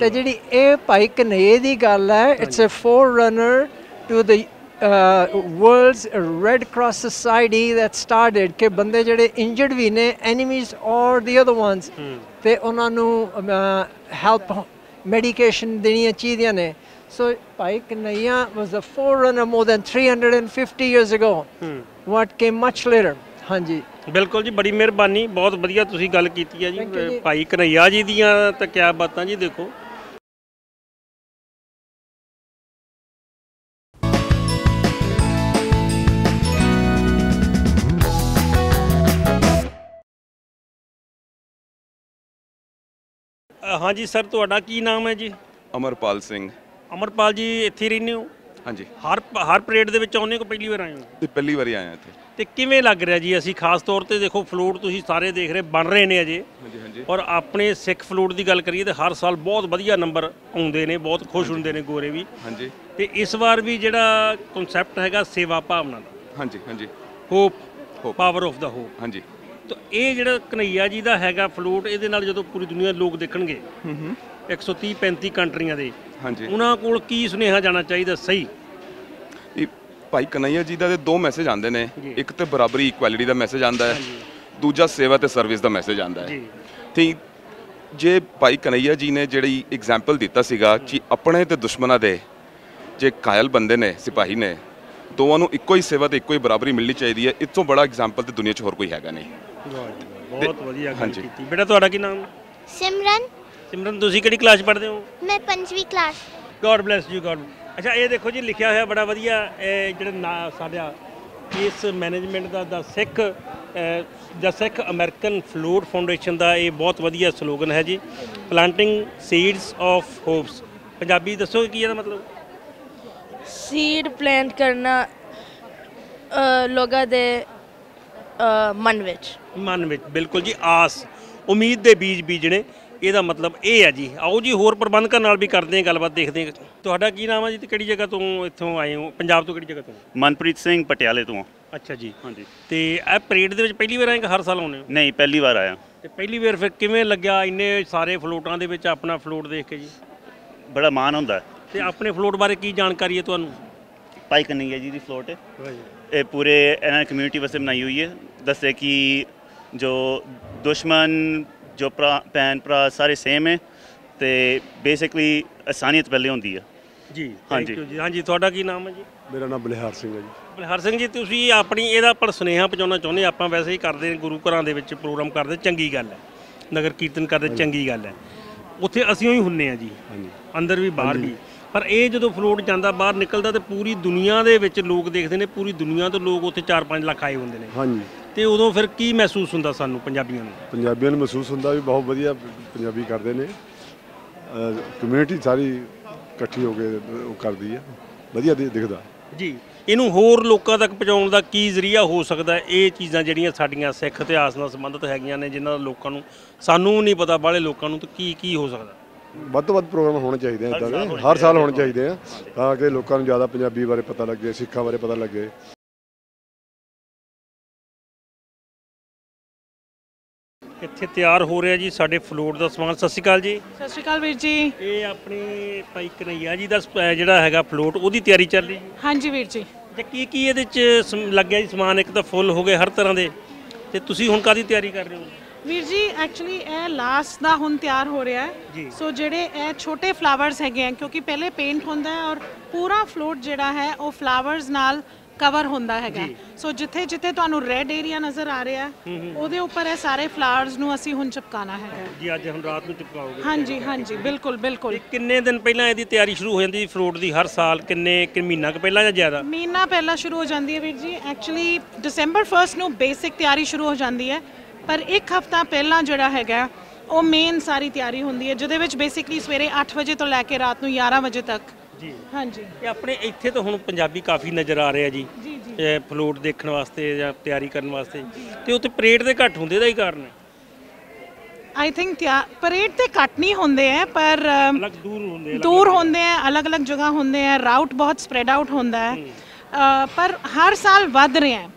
ਤੇ ਜਿਹੜੀ ਇਹ ਭਾਈ ਕਨਈਏ ਦੀ ਗੱਲ ਹੈ it's a forerunner to the world's red cross society that started ਕਿ ਬੰਦੇ ਜਿਹੜੇ ਇੰਜਰਡ ਵੀ ਨੇ ਐਨੀਮੀਜ਼ ਔਰ ਦੀ ਅਦਰ ਵਨਸ ਤੇ ਉਹਨਾਂ ਨੂੰ ਹੈਲਪ ਮੈਡੀਕੇਸ਼ਨ ਦੇਣੀਆਂ ਚਾਹੀਦੀਆਂ ਨੇ। So Bhai Kanhaiya was a forerunner more than 350 years ago what came much later? ਹਾਂਜੀ। ਬਿਲਕੁਲ ਜੀ ਬੜੀ ਮਿਹਰਬਾਨੀ। ਬਹੁਤ ਵਧੀਆ ਤੁਸੀਂ ਗੱਲ ਕੀਤੀ ਹੈ ਜੀ। ਭਾਈ ਕਨਈਆ ਜੀ ਦੀਆਂ ਤਾਂ ਕਿਆ ਬਾਤਾਂ ਜੀ ਦੇਖੋ। ਅ, ਹਾਂਜੀ ਸਰ ਤੁਹਾਡਾ ਕੀ ਨਾਮ ਹੈ ਜੀ? ਅਮਰਪਾਲ ਸਿੰਘ। ਅਮਰਪਾਲ ਜੀ ਇੱਥੇ ਹੀ ਰਹਿੰਦੇ ਹੋ? ਹਾਂਜੀ। ਹਰ ਹਰ ਪਰੇਡ ਦੇ ਵਿੱਚ ਆਉਂਦੇ ਕੋ ਪਹਿਲੀ ਵਾਰ ਆਏ ਹੋ? ਤੇ ਪਹਿਲੀ ਵਾਰੀ ਆਇਆ ਇੱਥੇ। ਤੇ ਕਿਵੇਂ ਲੱਗ ਰਿਹਾ ਜੀ? ਅਸੀਂ ਖਾਸ ਤੌਰ ਤੇ ਦੇਖੋ ਫਲੂਟ ਤੁਸੀਂ ਸਾਰੇ ਦੇਖ ਰਹੇ ਬਣ ਰਹੇ ਨੇ ਅਜੇ। ਹਾਂਜੀ ਹਾਂਜੀ। ਔਰ ਆਪਣੇ ਸਿੱਖ ਫਲੂਟ ਦੀ ਗੱਲ ਕਰੀਏ ਤੇ ਹਰ ਸਾਲ ਬਹੁਤ ਵਧੀਆ ਨੰਬਰ ਆਉਂਦੇ ਨੇ ਬਹੁਤ ਖੁਸ਼ ਹੁੰਦੇ ਨੇ ਗੋਰੇ ਵੀ। ਹਾਂਜੀ। ਤੇ ਇਸ ਵਾਰ ਵੀ ਜਿਹੜਾ ਕਨਸੈਪਟ ਹੈਗਾ ਸੇਵਾ ਭਾਵਨਾ ਦਾ। ਹਾਂਜੀ ਹਾਂਜੀ। Hope Hope. Power of the hope ਹਾਂਜੀ। ਤਾਂ ਇਹ ਜਿਹੜਾ ਕਨਈਆ ਜੀ ਦਾ ਹੈਗਾ ਫਲੂਟ ਇਹਦੇ ਨਾਲ ਜਦੋਂ ਪੂਰੀ ਦੁਨੀਆ ਦੇ ਲੋਕ ਦੇਖਣਗੇ ਹੂੰ ਹੂੰ 130 35 ਕੰਟਰੀਆਂ ਦੇ ਹਾਂਜੀ। ਉਹਨਾਂ ਕੋਲ ਕੀ ਸੁਨੇਹਾ ਜਾਣਾ ਚਾਹੀਦਾ ਸਹੀ? ਇਹ ਭਾਈ ਕਨਈਆ ਜੀ ਦਾ ਤੇ ਦੋ ਮੈਸੇਜ ਆਉਂਦੇ ਨੇ। ਇੱਕ ਤੇ ਬਰਾਬਰੀ ਇਕੁਐਲਿਟੀ ਦਾ ਮੈਸੇਜ ਆਉਂਦਾ ਹੈ। ਦੂਜਾ ਸੇਵਾ ਤੇ ਸਰਵਿਸ ਦਾ ਮੈਸੇਜ ਆਉਂਦਾ ਹੈ। ਜੀ। ਤੇ ਜੇ ਭਾਈ ਕਨਈਆ ਜੀ ਨੇ ਜਿਹੜੀ ਐਗਜ਼ਾਮਪਲ ਦਿੱਤਾ ਸੀਗਾ ਕਿ ਆਪਣੇ ਤੇ ਦੁਸ਼ਮਣਾਂ ਦੇ ਜੇ ਕਾਇਲ ਬੰਦੇ ਨੇ ਸਿਪਾਹੀ ਨੇ ਦੋਵਾਂ ਨੂੰ ਇੱਕੋ ਹੀ ਸੇਵਾ ਤੇ ਇੱਕੋ ਹੀ ਬਰਾਬਰੀ ਮਿਲਣੀ ਚਾਹੀਦੀ ਹੈ ਇਸ ਤੋਂ ਬੜਾ ਐਗਜ਼ਾਮਪਲ ਤੇ ਦੁਨੀਆ 'ਚ ਹੋਰ ਕੋਈ ਹੈਗਾ ਨਹੀਂ। ਬਹੁਤ ਵਧੀਆ ਗੱਲ ਹਾਂਜੀ। ਕੀਤੀ। ਬੇਟਾ ਤੁਹਾਡਾ ਕੀ ਨਾਮ? ਸਿਮਰਨ। ਸਿਮਰਨ ਤੁਸੀਂ ਕਿਹੜੀ ਕਲਾਸ ਪੜ੍ਹਦੇ ਹੋ? ਮੈਂ ਪੰਜਵੀਂ class. God bless you God ਅੱਛਾ ਇਹ ਦੇਖੋ ਜੀ ਲਿਖਿਆ ਹੋਇਆ ਬੜਾ ਵਧੀਆ ਇਹ ਜਿਹੜਾ ਨਾਂ ਸਾਡਾ ਇਸ ਮੈਨੇਜਮੈਂਟ ਦਾ ਦਾ ਸਿੱਖ ਦਾ ਸਿੱਖ ਅਮਰੀਕਨ ਫਲੂਟ ਫਾਊਂਡੇਸ਼ਨ ਦਾ ਇਹ ਬਹੁਤ ਵਧੀਆ ਸਲੋਗਨ ਹੈ ਜੀ। Planting seeds of hopes Punjabi ਦੱਸੋ ਕੀ ਇਹਦਾ ਮਤਲਬ? ਸੀਡ ਪਲਾਂਟ ਕਰਨਾ ਅ, ਲੋਕਾਂ ਦੇ ਮਨ ਵਿੱਚ। ਮਨ ਵਿੱਚ ਬਿਲਕੁਲ ਜੀ ਆਸ। ਉਮੀਦ ਦੇ ਬੀਜ ਬੀਜਣੇ ਇਹਦਾ ਮਤਲਬ ਇਹ ਹੈ ਜੀ। ਆਓ ਜੀ ਹੋਰ ਪ੍ਰਬੰਧਕਾਂ ਨਾਲ ਵੀ ਕਰਦੇ ਹਾਂ ਗੱਲਬਾਤ ਦੇਖਦੇ ਹਾਂ। ਤੁਹਾਡਾ ਕੀ ਨਾਮ ਹੈ ਜੀ ਤੇ ਕਿਹੜੀ ਜਗ੍ਹਾ ਤੋਂ ਇੱਥੋਂ ਆਏ ਹੋ? ਪੰਜਾਬ ਤੋਂ ਕਿਹੜੀ ਜਗ੍ਹਾ ਤੋਂ? ਮਨਪ੍ਰੀਤ ਸਿੰਘ ਪਟਿਆਲੇ ਤੋਂ ਅੱਛਾ ਜੀ। ਹਾਂਜੀ। ਤੇ ਇਹ ਪਰੇਡ ਦੇ ਵਿੱਚ ਪਹਿਲੀ ਵਾਰ ਆਏ ਕਿ ਹਰ ਸਾਲ ਆਉਂਦੇ ਹੋ? ਨਹੀਂ ਪਹਿਲੀ ਵਾਰ ਆਇਆ। ਤੇ ਪਹਿਲੀ ਵਾਰ ਫਿਰ ਕਿਵੇਂ ਲੱਗਿਆ ਇੰਨੇ ਸਾਰੇ ਫਲੋਟਾਂ ਦੇ ਵਿੱਚ ਆਪਣਾ ਫਲੋਟ ਦੇਖ ਕੇ ਜੀ? ਬੜਾ ਮਾਣ ਹੁੰਦਾ। ਹੈ। ਤੇ ਆਪਣੇ ਫਲੋਟ ਬਾਰੇ ਕੀ ਜਾਣਕਾਰੀ ਹੈ ਤੁਹਾਨੂੰ? ਭਾਈ ਕਨਈਆ ਜੀ ਦੀ ਫਲੋਟ ਹੈ। ਇਹ ਪੂਰੇ ਇਹਨਾਂ ਕਮਿਊਨਿਟੀ ਵਾਸਤੇ ਬਣਾਈ ਹੋਈ ਹੈ। ਦੱਸੇ ਕਿ ਜੋ ਦੁਸ਼ਮਣ ਜੋ ਭਰਾ ਭੈਣ ਭਰਾ ਸਾਰੇ ਸੇਮ ਹੈ ਤੇ ਬੇਸਿਕਲੀ ਆਸਾਨੀਅਤ ਪਹਿਲੇ ਹੁੰਦੀ ਹੈ ਜੀ ਥੈਂਕ ਹਾਂਜੀ। ਯੂ ਜੀ। ਹਾਂਜੀ ਤੁਹਾਡਾ ਕੀ ਨਾਮ ਹੈ ਜੀ? ਮੇਰਾ ਨਾਮ ਬਲਿਹਾਰ ਸਿੰਘ ਹੈ ਜੀ। ਬਲਹਰ ਸਿੰਘ ਜੀ ਤੁਸੀਂ ਆਪਣੀ ਇਹਦਾ ਪਰ ਸੁਨੇਹਾ ਪਹੁੰਚਾਉਣਾ ਚਾਹੁੰਦੇ ਆਪਾਂ ਵੈਸੇ ਹੀ ਕਰਦੇ ਨੇ ਗੁਰੂ ਘਰਾਂ ਦੇ ਵਿੱਚ ਪ੍ਰੋਗਰਾਮ ਕਰਦੇ ਚੰਗੀ ਗੱਲ ਹੈ। ਨਗਰ ਕੀਰਤਨ ਕਰਦੇ ਚੰਗੀ ਗੱਲ ਹੈ। ਉੱਥੇ ਅਸੀਂ ਹੀ ਹੁੰਨੇ ਆ ਜੀ। ਹਾਂਜੀ। ਅੰਦਰ ਵੀ ਬਾਹਰ ਵੀ। ਪਰ ਇਹ ਜਦੋਂ ਫਲੋਟ ਜਾਂਦਾ ਬਾਹਰ ਨਿਕਲਦਾ ਤੇ ਪੂਰੀ ਦੁਨੀਆ ਦੇ ਵਿੱਚ ਲੋਕ ਦੇਖਦੇ ਨੇ ਪੂਰੀ ਦੁਨੀਆ ਤੋਂ ਲੋਕ ਉੱਥੇ 4-5 ਲੱਖ ਆਏ ਹੁੰਦੇ ਨੇ। ਹਾਂਜੀ। ਤੇ ਉਦੋਂ ਫਿਰ ਕੀ ਮਹਿਸੂਸ ਹੁੰਦਾ ਸਾਨੂੰ ਪੰਜਾਬੀਆਂ ਨੂੰ? ਪੰਜਾਬੀਆਂ ਨੂੰ ਮਹਿਸੂਸ ਹੁੰਦਾ ਵੀ ਬਹੁਤ ਵਧੀਆ ਪੰਜਾਬੀ ਕਰਦੇ ਨੇ। ਕਮਿਊਨਿਟੀ ਸਾਰੀ ਇਕੱਠੀ ਹੋ ਕੇ ਉਹ ਕਰਦੀ ਹੈ ਵਧੀਆ ਦਿਖਦਾ। ਜੀ ਇਹਨੂੰ ਹੋਰ ਲੋਕਾਂ ਤੱਕ ਪਹੁੰਚਾਉਣ ਦਾ ਕੀ ਜ਼ਰੀਆ ਹੋ ਸਕਦਾ? ਇਹ ਚੀਜ਼ਾਂ ਜਿਹੜੀਆਂ ਸਾਡੀਆਂ ਸਿੱਖ ਇਤਿਹਾਸ ਨਾਲ ਸੰਬੰਧਿਤ ਹੈਗੀਆਂ ਨੇ ਜਿਨ੍ਹਾਂ ਦਾ ਲੋਕਾਂ ਨੂੰ ਸਾਨੂੰ ਨਹੀਂ ਪਤਾ ਬਾਹਲੇ ਲੋਕਾਂ ਨੂੰ ਤਾਂ ਕੀ ਕੀ ਹੋ ਸਕਦਾ? ਵੱਧ ਤੋਂ ਵੱਧ ਪ੍ਰੋਗਰਾਮ ਹੋਣੇ ਚਾਹੀਦੇ ਆ ਇਦਾਂ ਦੇ। ਹਰ ਸਾਲ ਹੋਣੇ ਚਾਹੀਦੇ ਆ। ਤਾਂ ਕਿ ਲੋਕਾਂ ਨੂੰ ਜ਼ਿਆਦਾ ਪੰਜਾਬੀ ਬਾਰੇ ਪਤਾ ਲੱਗੇ ਸਿੱਖਾਂ ਬਾਰੇ ਪਤਾ ਲੱਗੇ। ਇੱਥੇ ਤਿਆਰ ਹੋ ਰਿਹਾ ਜੀ ਸਾਡੇ ਫਲੋਟ ਦਾ ਸਮਾਨ। ਸਤਿ ਸ਼੍ਰੀ ਅਕਾਲ ਜੀ। ਸਤਿ ਸ਼੍ਰੀ ਅਕਾਲ ਵੀਰ ਜੀ। ਇਹ ਆਪਣੀ ਭਾਈ ਕਨਈਆ ਜੀ ਦਾ ਸ- ਜਿਹੜਾ ਹੈਗਾ ਫਲੋਟ ਉਹਦੀ ਤਿਆਰੀ ਚੱਲ ਰਹੀ ਜੀ? ਹਾਂਜੀ ਵੀਰ ਜੀ। ਤੇ ਕੀ ਕੀ ਇਹਦੇ ਚ ਸਮ- ਲੱਗਿਆ ਜੀ ਸਮਾਨ? ਇੱਕ ਤਾਂ ਫੁੱਲ ਹੋ ਗਏ ਹਰ ਤਰ੍ਹਾਂ ਦੇ। ਤੇ ਤੁਸੀਂ ਹੁਣ ਕਾਦੀ ਤਿਆਰੀ ਕਰ ਰਹੇ ਹੋ? ਵੀਰ ਜੀ ਐਕਚੁਅਲੀ ਇਹ ਲਾਸਟ ਦਾ ਹੁਣ ਤਿਆਰ ਹੋ ਰਿਹਾ। ਹੈ। ਸੋ ਜਿਹੜੇ ਇਹ ਛੋਟੇ ਫਲਾਵਰਸ ਹੈਗੇ ਆ ਕਿਉਂਕਿ ਪਹਿਲੇ ਪੇਂਟ ਹੁੰਦਾ ਹੈ ਔਰ ਪੂਰਾ ਫਲੋਟ ਜਿਹੜਾ ਹੈ ਉਹ ਫਲਾਵਰਸ ਨਾਲ ਕਵਰ ਹੁੰਦਾ ਹੈਗਾ ਸੋ ਜਿੱਥੇ ਜਿੱਥੇ ਤੁਹਾਨੂੰ ਰੈੱਡ ਏਰੀਆ ਨਜ਼ਰ ਆ ਰਿਹਾ ਹੈ ਉਹਦੇ ਉੱਪਰ ਇਹ ਸਾਰੇ ਫਲਾਵਰਸ ਨੂੰ ਅਸੀਂ ਹੁਣ ਚਿਪਕਾਣਾ ਹੈਗਾ ਜੀ ਅੱਜ ਹੁਣ ਰਾਤ ਨੂੰ ਚਿਪਕਾਓਗੇ। ਹਾਂਜੀ ਹਾਂਜੀ ਬਿਲਕੁਲ ਬਿਲਕੁਲ। ਕਿੰਨੇ ਦਿਨ ਪਹਿਲਾਂ ਇਹਦੀ ਤਿਆਰੀ ਸ਼ੁਰੂ ਹੋ ਜਾਂਦੀ ਜੀ ਫਲੋਟ ਦੀ? ਹਰ ਸਾਲ ਕਿੰਨੇ ਕਿ ਮਹੀਨਾ ਕੁ ਪਹਿਲਾਂ ਜਾਂ ਜ਼ਿਆਦਾ? ਮਹੀਨਾ ਪਹਿਲਾਂ ਸ਼ੁਰੂ ਹੋ ਜਾਂਦੀ ਹੈ ਵੀਰ ਜੀ। ਐਕਚੁਅਲੀ ਦਸੰਬਰ 1 ਨੂੰ ਬੇਸਿਕ ਤਿਆਰੀ ਸ਼ੁਰੂ ਹੋ ਜਾਂਦੀ ਹੈ। ਪਰ ਇੱਕ ਹਫਤਾ ਪਹਿਲਾਂ ਜਿਹੜਾ ਹੈਗਾ ਉਹ ਮੇਨ ਸਾਰੀ ਤਿਆਰੀ ਹੁੰਦੀ ਹੈ ਜਿਹਦੇ ਵਿੱਚ ਬੇਸਿਕਲੀ ਸਵੇਰੇ 8 ਵਜੇ ਤੋਂ ਲੈ ਕੇ ਰਾਤ ਨੂੰ 11 ਵਜੇ ਤੱਕ। ਜੀ। ਹਾਂਜੀ। ਇਹ ਆਪਣੇ ਇੱਥੇ ਤਾਂ ਹੁਣ ਪੰਜਾਬੀ ਕਾਫੀ ਨਜ਼ਰ ਆ ਰਹੇ ਜੀ। ਜੀ ਜੀ। ਇਹ ਫਲੋਟ ਦੇਖਣ ਵਾਸਤੇ ਜਾਂ ਤਿਆਰੀ ਕਰਨ ਵਾਸਤੇ। ਤੇ ਉੱਥੇ ਪਰੇਡ ਦੇ ਘੱਟ ਹੁੰਦੇ ਦਾ ਹੀ ਕਾਰਨ ਹੈ। ਆਈ ਥਿੰਕ ਪਰੇਡ ਤੇ ਘੱਟ ਨਹੀਂ ਹੁੰਦੇ ਹੈ ਪਰ ਅਲੱਗ ਦੂਰ ਹੁੰਦੇ ਆ, ਦੂਰ ਹੁੰਦੇ ਹੈ ਅਲੱਗ-ਅਲੱਗ ਜਗ੍ਹਾ ਹੁੰਦੇ ਹੈ ਰਾਊਟ ਬਹੁਤ ਸਪਰੈਡ ਆਊਟ ਹੁੰਦਾ ਹੈ। ਪਰ ਹਰ ਸਾਲ ਵੱਧ ਰਹੇ ਹੈ।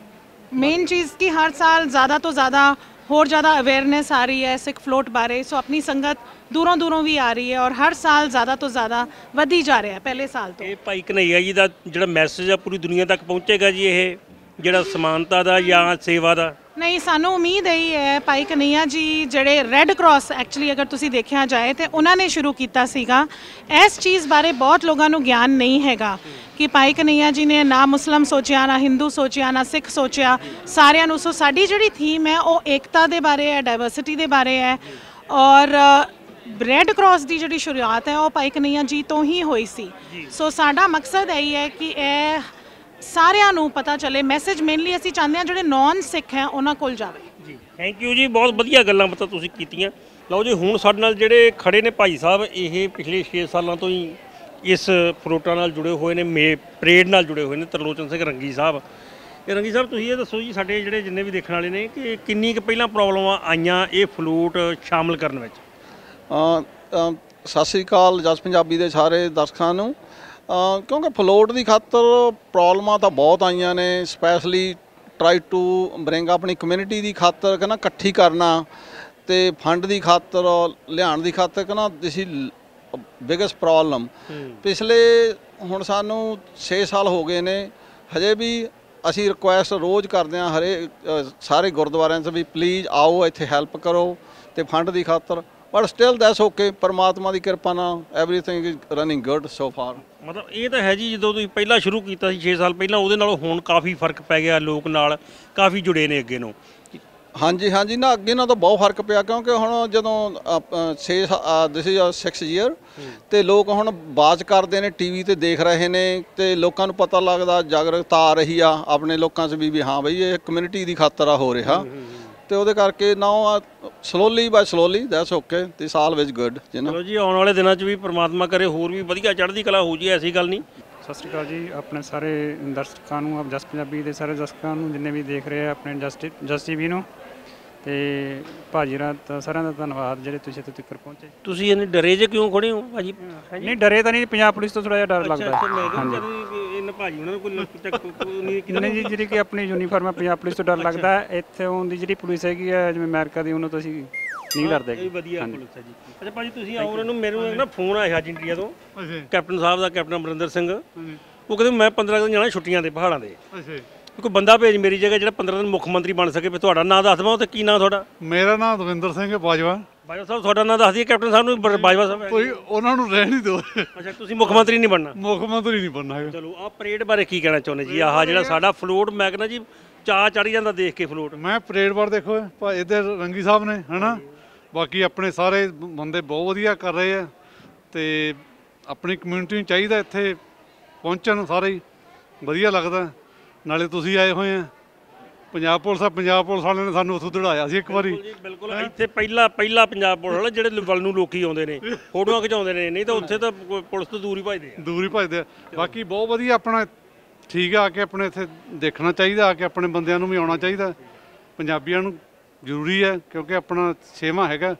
ਮੇਨ ਚੀਜ਼ ਕਿ ਹਰ ਸਾਲ ਜ਼ਿਆਦਾ ਤੋਂ ਜ਼ਿਆਦਾ ਹੋਰ ਜ਼ਿਆਦਾ ਅਵੇਅਰਨੈਸ ਆ ਰਹੀ ਹੈ ਸਿੱਖ ਫਲੋਟ ਬਾਰੇ। ਸੋ ਆਪਣੀ ਸੰਗਤ ਦੂਰੋਂ ਦੂਰੋਂ ਵੀ ਆ ਰਹੀ ਹੈ ਔਰ ਹਰ ਸਾਲ ਜ਼ਿਆਦਾ ਤੋਂ ਜ਼ਿਆਦਾ ਵਧੀ ਜਾ ਰਿਹਾ ਹੈ, ਪਹਿਲੇ ਸਾਲ ਤੋਂ। ਇਹ ਭਾਈ ਕਨਈਆ ਜੀ ਦਾ ਜਿਹੜਾ ਮੈਸੇਜ ਆ ਪੂਰੀ ਦੁਨੀਆ ਤੱਕ ਪਹੁੰਚੇਗਾ ਜੀ ਇਹ। ਜਿਹੜਾ ਸਮਾਨਤਾ ਦਾ ਜਾਂ ਸੇਵਾ ਦਾ? ਨਹੀਂ ਸਾਨੂੰ ਉਮੀਦ ਇਹੀ ਹੈ ਭਾਈ ਕਨਈਆ ਜੀ ਜਿਹੜੇ ਰੈੱਡ ਕਰਾਸ ਐਕਚੁਅਲੀ ਅਗਰ ਤੁਸੀਂ ਦੇਖਿਆ ਜਾਏ ਤੇ ਉਹਨਾਂ ਨੇ ਸ਼ੁਰੂ ਕੀਤਾ ਸੀਗਾ। ਇਸ ਚੀਜ਼ ਬਾਰੇ ਬਹੁਤ ਲੋਕਾਂ ਨੂੰ ਗਿਆਨ ਨਹੀਂ ਹੈਗਾ ਕਿ ਭਾਈ ਕਨਈਆ ਜੀ ਨੇ ਨਾ ਮੁਸਲਮ ਸੋਚਿਆ ਨਾ ਹਿੰਦੂ ਸੋਚਿਆ ਨਾ ਸਿੱਖ ਸੋਚਿਆ। ਸਾਰਿਆਂ ਨੂੰ ਸੋ ਸਾਡੀ ਜਿਹੜੀ ਥੀਮ ਹੈ ਉਹ ਏਕਤਾ ਦੇ ਬਾਰੇ ਹੈ ਡਾਈਵਰਸਿਟੀ ਦੇ ਬਾਰੇ ਹੈ। ਔਰ ਰੈੱਡ ਕਰਾਸ ਦੀ ਜਿਹੜੀ ਸ਼ੁਰੂਆਤ ਹੈ ਉਹ ਭਾਈ ਕਨਈਆ ਜੀ ਤੋਂ ਹੀ ਹੋਈ ਸੀ। ਸੋ ਸਾਡਾ ਮਕਸਦ ਇਹੀ ਹੈ ਕਿ ਇਹ ਸਾਰਿਆਂ ਨੂੰ ਪਤਾ ਚੱਲੇ ਮੈਸੇਜ ਮੇਨਲੀ ਅਸੀਂ ਚਾਹੁੰਦੇ ਹਾਂ ਜਿਹੜੇ ਨਾਨ ਸਿੱਖ ਹੈ ਉਹਨਾਂ ਕੋਲ ਜਾਵੇ। ਜੀ ਥੈਂਕ ਯੂ ਜੀ ਬਹੁਤ ਵਧੀਆ ਗੱਲਾਂ ਬਾਤਾਂ ਤੁਸੀਂ ਕੀਤੀਆਂ। ਲਓ ਜੀ ਹੁਣ ਸਾਡੇ ਨਾਲ ਜਿਹੜੇ ਖੜੇ ਨੇ ਭਾਈ ਸਾਹਿਬ ਇਹ ਪਿਛਲੇ 6 ਸਾਲਾਂ ਤੋਂ ਹੀ ਇਸ ਫਰੂਟਾਂ ਨਾਲ ਜੁੜੇ ਹੋਏ ਨੇ ਮੇ ਪਰੇਡ ਨਾਲ ਜੁੜੇ ਹੋਏ ਨੇ ਤਰਲੋਚਨ ਸਿੰਘ ਰੰਗੀ ਸਾਹਿਬ। ਇਹ ਰੰਗੀ ਸਾਹਿਬ ਤੁਸੀਂ ਇਹ ਦੱਸੋ ਜੀ ਸਾਡੇ ਜਿਹੜੇ ਜਿੰਨੇ ਵੀ ਦੇਖਣ ਵਾਲੇ ਨੇ ਕਿ ਕਿੰਨੀ ਕੁ ਪਹਿਲਾਂ ਪ੍ਰੋਬਲਮਾਂ ਆਈਆਂ ਇਹ ਫਲੂਟ ਸ਼ਾਮਲ ਕਰਨ ਵਿੱਚ? ਸਤਿ ਸ੍ਰੀ ਅਕਾਲ ਜਸ ਪੰਜਾਬੀ ਦੇ ਸਾਰੇ ਦਰਸ਼ਕਾਂ ਨੂੰ। ਕਿਉਂਕਿ ਫਲੋਟ ਦੀ ਖਾਤਰ ਪ੍ਰੋਬਲਮਾਂ ਤਾਂ ਬਹੁਤ ਆਈਆਂ ਨੇ ਸਪੈਸ਼ਲੀ ਟਰਾਈ ਟੂ ਬ੍ਰਿੰਗ ਆਪਣੀ ਕਮਿਊਨਿਟੀ ਦੀ ਖਾਤਰ ਕਹਿੰਦਾ ਇਕੱਠੀ ਕਰਨਾ ਤੇ ਫੰਡ ਦੀ ਖਾਤਰ ਲਿਆਉਣ ਦੀ ਖਾਤਰ ਕਹਿੰਦਾ ਦਿਸ ਇਜ਼ ਬਿਗੇਸਟ ਪ੍ਰੋਬਲਮ ਪਿਛਲੇ ਹੁਣ ਸਾਨੂੰ 6 ਸਾਲ ਹੋ ਗਏ ਨੇ ਹਜੇ ਵੀ ਅਸੀਂ ਰਿਕੁਐਸਟ ਰੋਜ਼ ਕਰਦੇ ਹਾਂ ਹਰੇ ਸਾਰੇ ਗੁਰਦੁਆਰਿਆਂ 'ਚ ਵੀ ਪਲੀਜ਼ ਆਓ ਇੱਥੇ ਹੈਲਪ ਕਰੋ ਤੇ ਫੰਡ ਦੀ ਖਾਤਰ ਬਟ ਸਟਿਲ ਦੈਟਸ ਓਕੇ ਪਰਮਾਤਮਾ ਦੀ ਕਿਰਪਾ ਨਾਲ everything is running good so far ਮਤਲਬ ਇਹ ਤਾਂ ਹੈ ਜੀ ਜਦੋਂ ਤੁਸੀਂ ਪਹਿਲਾਂ ਸ਼ੁਰੂ ਕੀਤਾ ਸੀ 6 ਸਾਲ ਪਹਿਲਾਂ ਉਹਦੇ ਨਾਲੋਂ ਹੁਣ ਕਾਫੀ ਫ਼ਰਕ ਪੈ ਗਿਆ ਲੋਕ ਨਾਲ ਕਾਫੀ ਜੁੜੇ ਨੇ ਅੱਗੇ ਨੂੰ। ਹਾਂਜੀ ਹਾਂਜੀ ਨਾ ਅੱਗੇ ਨਾਲ ਤਾਂ ਬਹੁਤ ਫ਼ਰਕ ਪਿਆ ਕਿਉਂਕਿ ਹੁਣ ਜਦੋਂ 6 ਦਿਸ ਇਜ਼ 6 ਈਅਰ ਤੇ ਲੋਕ ਹੁਣ ਬਾਜ਼ ਕਰਦੇ ਨੇ ਟੀਵੀ ਤੇ ਦੇਖ ਰਹੇ ਨੇ ਤੇ ਲੋਕਾਂ ਨੂੰ ਪਤਾ ਲੱਗਦਾ ਜਾਗਰੂਕਤਾ ਆ ਰਹੀ ਆ ਆਪਣੇ ਲੋਕਾਂ 'ਚ ਵੀ ਵੀ ਹਾਂ ਬਈ ਇਹ ਕਮਿਊਨਿਟੀ ਦੀ ਖਾਤਰ ਆ ਹੋ ਰਿਹਾ। ਤੇ ਉਹਦੇ ਕਰਕੇ now slowly by slowly that's okay this always good you know ਚਲੋ ਜੀ ਆਉਣ ਵਾਲੇ ਦਿਨਾਂ 'ਚ ਵੀ ਪ੍ਰਮਾਤਮਾ ਕਰੇ ਹੋਰ ਵੀ ਵਧੀਆ ਚੜ੍ਹਦੀ ਕਲਾ ਹੋ ਜੀ ਐਸੀ ਗੱਲ ਨਹੀਂ। ਸਤਿ ਸ਼੍ਰੀ ਅਕਾਲ ਜੀ ਆਪਣੇ ਸਾਰੇ ਦਰਸ਼ਕਾਂ ਨੂੰ ਆਪ ਜਸ ਪੰਜਾਬੀ ਦੇ ਸਾਰੇ ਦਰਸ਼ਕਾਂ ਨੂੰ ਜਿੰਨੇ ਵੀ ਦੇਖ ਰਹੇ ਆ ਆਪਣੇ ਜਸਟ ਜਸ ਟੀਵੀ ਨੂੰ। ਤੇ ਭਾਜੀ ਰਾਤ ਸਾਰਿਆਂ ਦਾ ਧੰਨਵਾਦ ਜਿਹੜੇ ਤੁਸੀਂ ਇੱਥੇ ਤੱਕ ਪਹੁੰਚੇ। ਤੁਸੀਂ ਇਹਨੇ ਡਰੇ ਜੇ ਕਿਉਂ ਖੜੇ ਹੋ ਭਾਜੀ? ਨਹੀਂ ਡਰੇ ਤਾਂ ਨਹੀਂ ਪੰਜਾਬ ਪੁਲਿਸ ਤੋਂ ਥੋੜਾ ਜਿਹਾ ਡਰ ਲੱਗਦਾ। ਹਾਂਜੀ। ਭਾਜੀ ਉਹਨਾਂ ਨੂੰ ਕੋਈ ਲੱਕ ਚੱਕ ਨਹੀਂ ਨਹੀਂ ਜੀ ਜਿਹੜੀ ਕਿ ਆਪਣੀ ਯੂਨੀਫਾਰਮ ਹੈ ਪੰਜਾਬ ਪੁਲਿਸ ਤੋਂ ਡਰ ਲੱਗਦਾ ਹੈ। ਇੱਥੇ ਦੀ ਜਿਹੜੀ ਪੁਲਿਸ ਹੈਗੀ ਹੈ ਜਿਵੇਂ ਅਮਰੀਕਾ ਦੀ ਉਹਨੂੰ ਤੋਂ ਅਸੀਂ ਨਹੀਂ ਡਰਦੇ ਇਹ ਵਧੀਆ। ਪੁਲਿਸ ਹੈ ਜੀ। ਅੱਛਾ ਭਾਜੀ ਤੁਸੀਂ ਆਓ ਉਹਨਾਂ ਨੂੰ ਮੈਨੂੰ ਨਾ ਫੋਨ ਆਇਆ ਅੱਜ ਇੰਡੀਆ ਤੋਂ। ਕੈਪਟਨ ਸਾਹਿਬ ਦਾ ਕੈਪਟਨ ਅਮਰਿੰਦਰ ਸਿੰਘ। ਉਹ ਕਹਿੰਦੇ ਮੈਂ 15 ਦਿਨ ਜਾਣਾ ਛੁੱਟੀਆਂ ਤੇ ਪਹਾੜਾਂ ਦੇ। ਕੋਈ ਬੰਦਾ ਭੇਜ ਮੇਰੀ ਜਗ੍ਹਾ ਜਿਹੜਾ 15 ਦਿਨ ਮੁੱਖ ਮੰਤਰੀ ਬਣ ਸਕੇ ਫਿਰ ਤੁਹਾਡਾ ਨਾਂ ਦੱਸ ਦਵਾਂ ਤੇ ਕੀ ਨਾਂ ਤੁਹਾਡਾ? ਮੇਰਾ ਨਾਮ ਦਵਿੰਦਰ ਸਿੰਘ ਬਾਜਵਾ। ਬਾਜਵਾ ਸਾਹਿਬ ਤੁਹਾਡਾ ਨਾਂ ਦੱਸ ਦਈਏ ਕੈਪਟਨ ਸਾਹਿਬ ਨੂੰ ਬ- ਬਾਜਵਾ ਸਾਹਿਬ ਹੈ। ਕੋਈ ਉਹਨਾਂ ਨੂੰ ਰਹਿਣ ਹੀ ਦਿਓ। ਅੱਛਾ ਤੁਸੀਂ ਮੁੱਖ ਮੰਤਰੀ ਨਹੀਂ ਬਣਨਾ? ਮੁੱਖ ਮੰਤਰੀ ਨਹੀਂ ਬਣਨਾ ਹੈਗਾ। ਚਲੋ ਆਹ ਪਰੇਡ ਬਾਰੇ ਕੀ ਕਹਿਣਾ ਚਾਹੁੰਦੇ ਜੀ? ਆਹ ਜਿਹੜਾ ਸਾਡਾ ਫਲੋਟ ਮੈਂ ਕਹਿੰਦਾ ਜੀ ਚਾਹ ਚੜੀ ਜਾਂਦਾ ਦੇਖ ਕੇ ਫਲੋਟ। ਮੈਂ ਪਰੇਡ ਬਾਰ ਦੇਖੋ ਭਾ ਇੱਧਰ ਰੰਗੀ ਸਾਹਿਬ ਨੇ ਹਨਾ? ਬਾਕੀ ਆਪਣੇ ਸਾਰੇ ਬੰਦੇ ਬਹੁਤ ਵਧੀਆ ਕਰ ਰਹੇ ਆ ਤੇ ਆਪਣੀ ਕਮਿਊਨਿਟੀ ਨੂੰ ਚਾਹੀਦਾ ਇੱਥੇ ਪਹੁੰਚਣ ਸਾਰੇ ਹੀ। ਵਧੀਆ ਲੱਗਦਾ। ਨਾਲੇ ਤੁਸੀਂ ਆਏ ਹੋਏ ਆ। ਪੰਜਾਬ ਪੁਲਿਸ ਆ ਪੰਜਾਬ ਪੁਲਿਸ ਵਾਲਿਆਂ ਨੇ ਸਾਨੂੰ ਉੱਥੋਂ ਦੜਾਇਆ ਸੀ ਇੱਕ ਵਾਰੀ। ਬਿਲਕੁਲ ਇੱਥੇ ਪਹਿਲਾ ਪਹਿਲਾ ਪੰਜਾਬ ਪੁਲਿਸ ਵਾਲੇ ਜਿਹੜੇ ਵੱਲ ਨੂੰ ਲੋਕੀ ਆਉਂਦੇ ਨੇ ਫੋਟੋਆਂ ਖਿਚਾਉਂਦੇ ਨੇ ਨਹੀਂ ਤਾਂ ਉੱਥੇ ਤਾਂ ਪੁਲਿਸ ਤੋਂ ਦੂਰ ਭਜਦੇ ਆ। ਦੂਰ ਭਜਦੇ ਆ। ਬਾਕੀ ਬਹੁਤ ਵਧੀਆ ਆਪਣਾ ਠੀਕ ਆ ਕੇ ਆਪਣੇ ਇੱਥੇ ਦੇਖਣਾ ਚਾਹੀਦਾ ਆ ਕੇ ਆਪਣੇ ਬੰਦਿਆਂ ਨੂੰ ਵੀ ਆਉਣਾ ਚਾਹੀਦਾ। ਪੰਜਾਬੀਆਂ ਨੂੰ ਜ਼ਰੂਰੀ ਹੈ ਕਿਉਂਕਿ ਆਪਣਾ ਛੇਵਾਂ ਹੈਗਾ।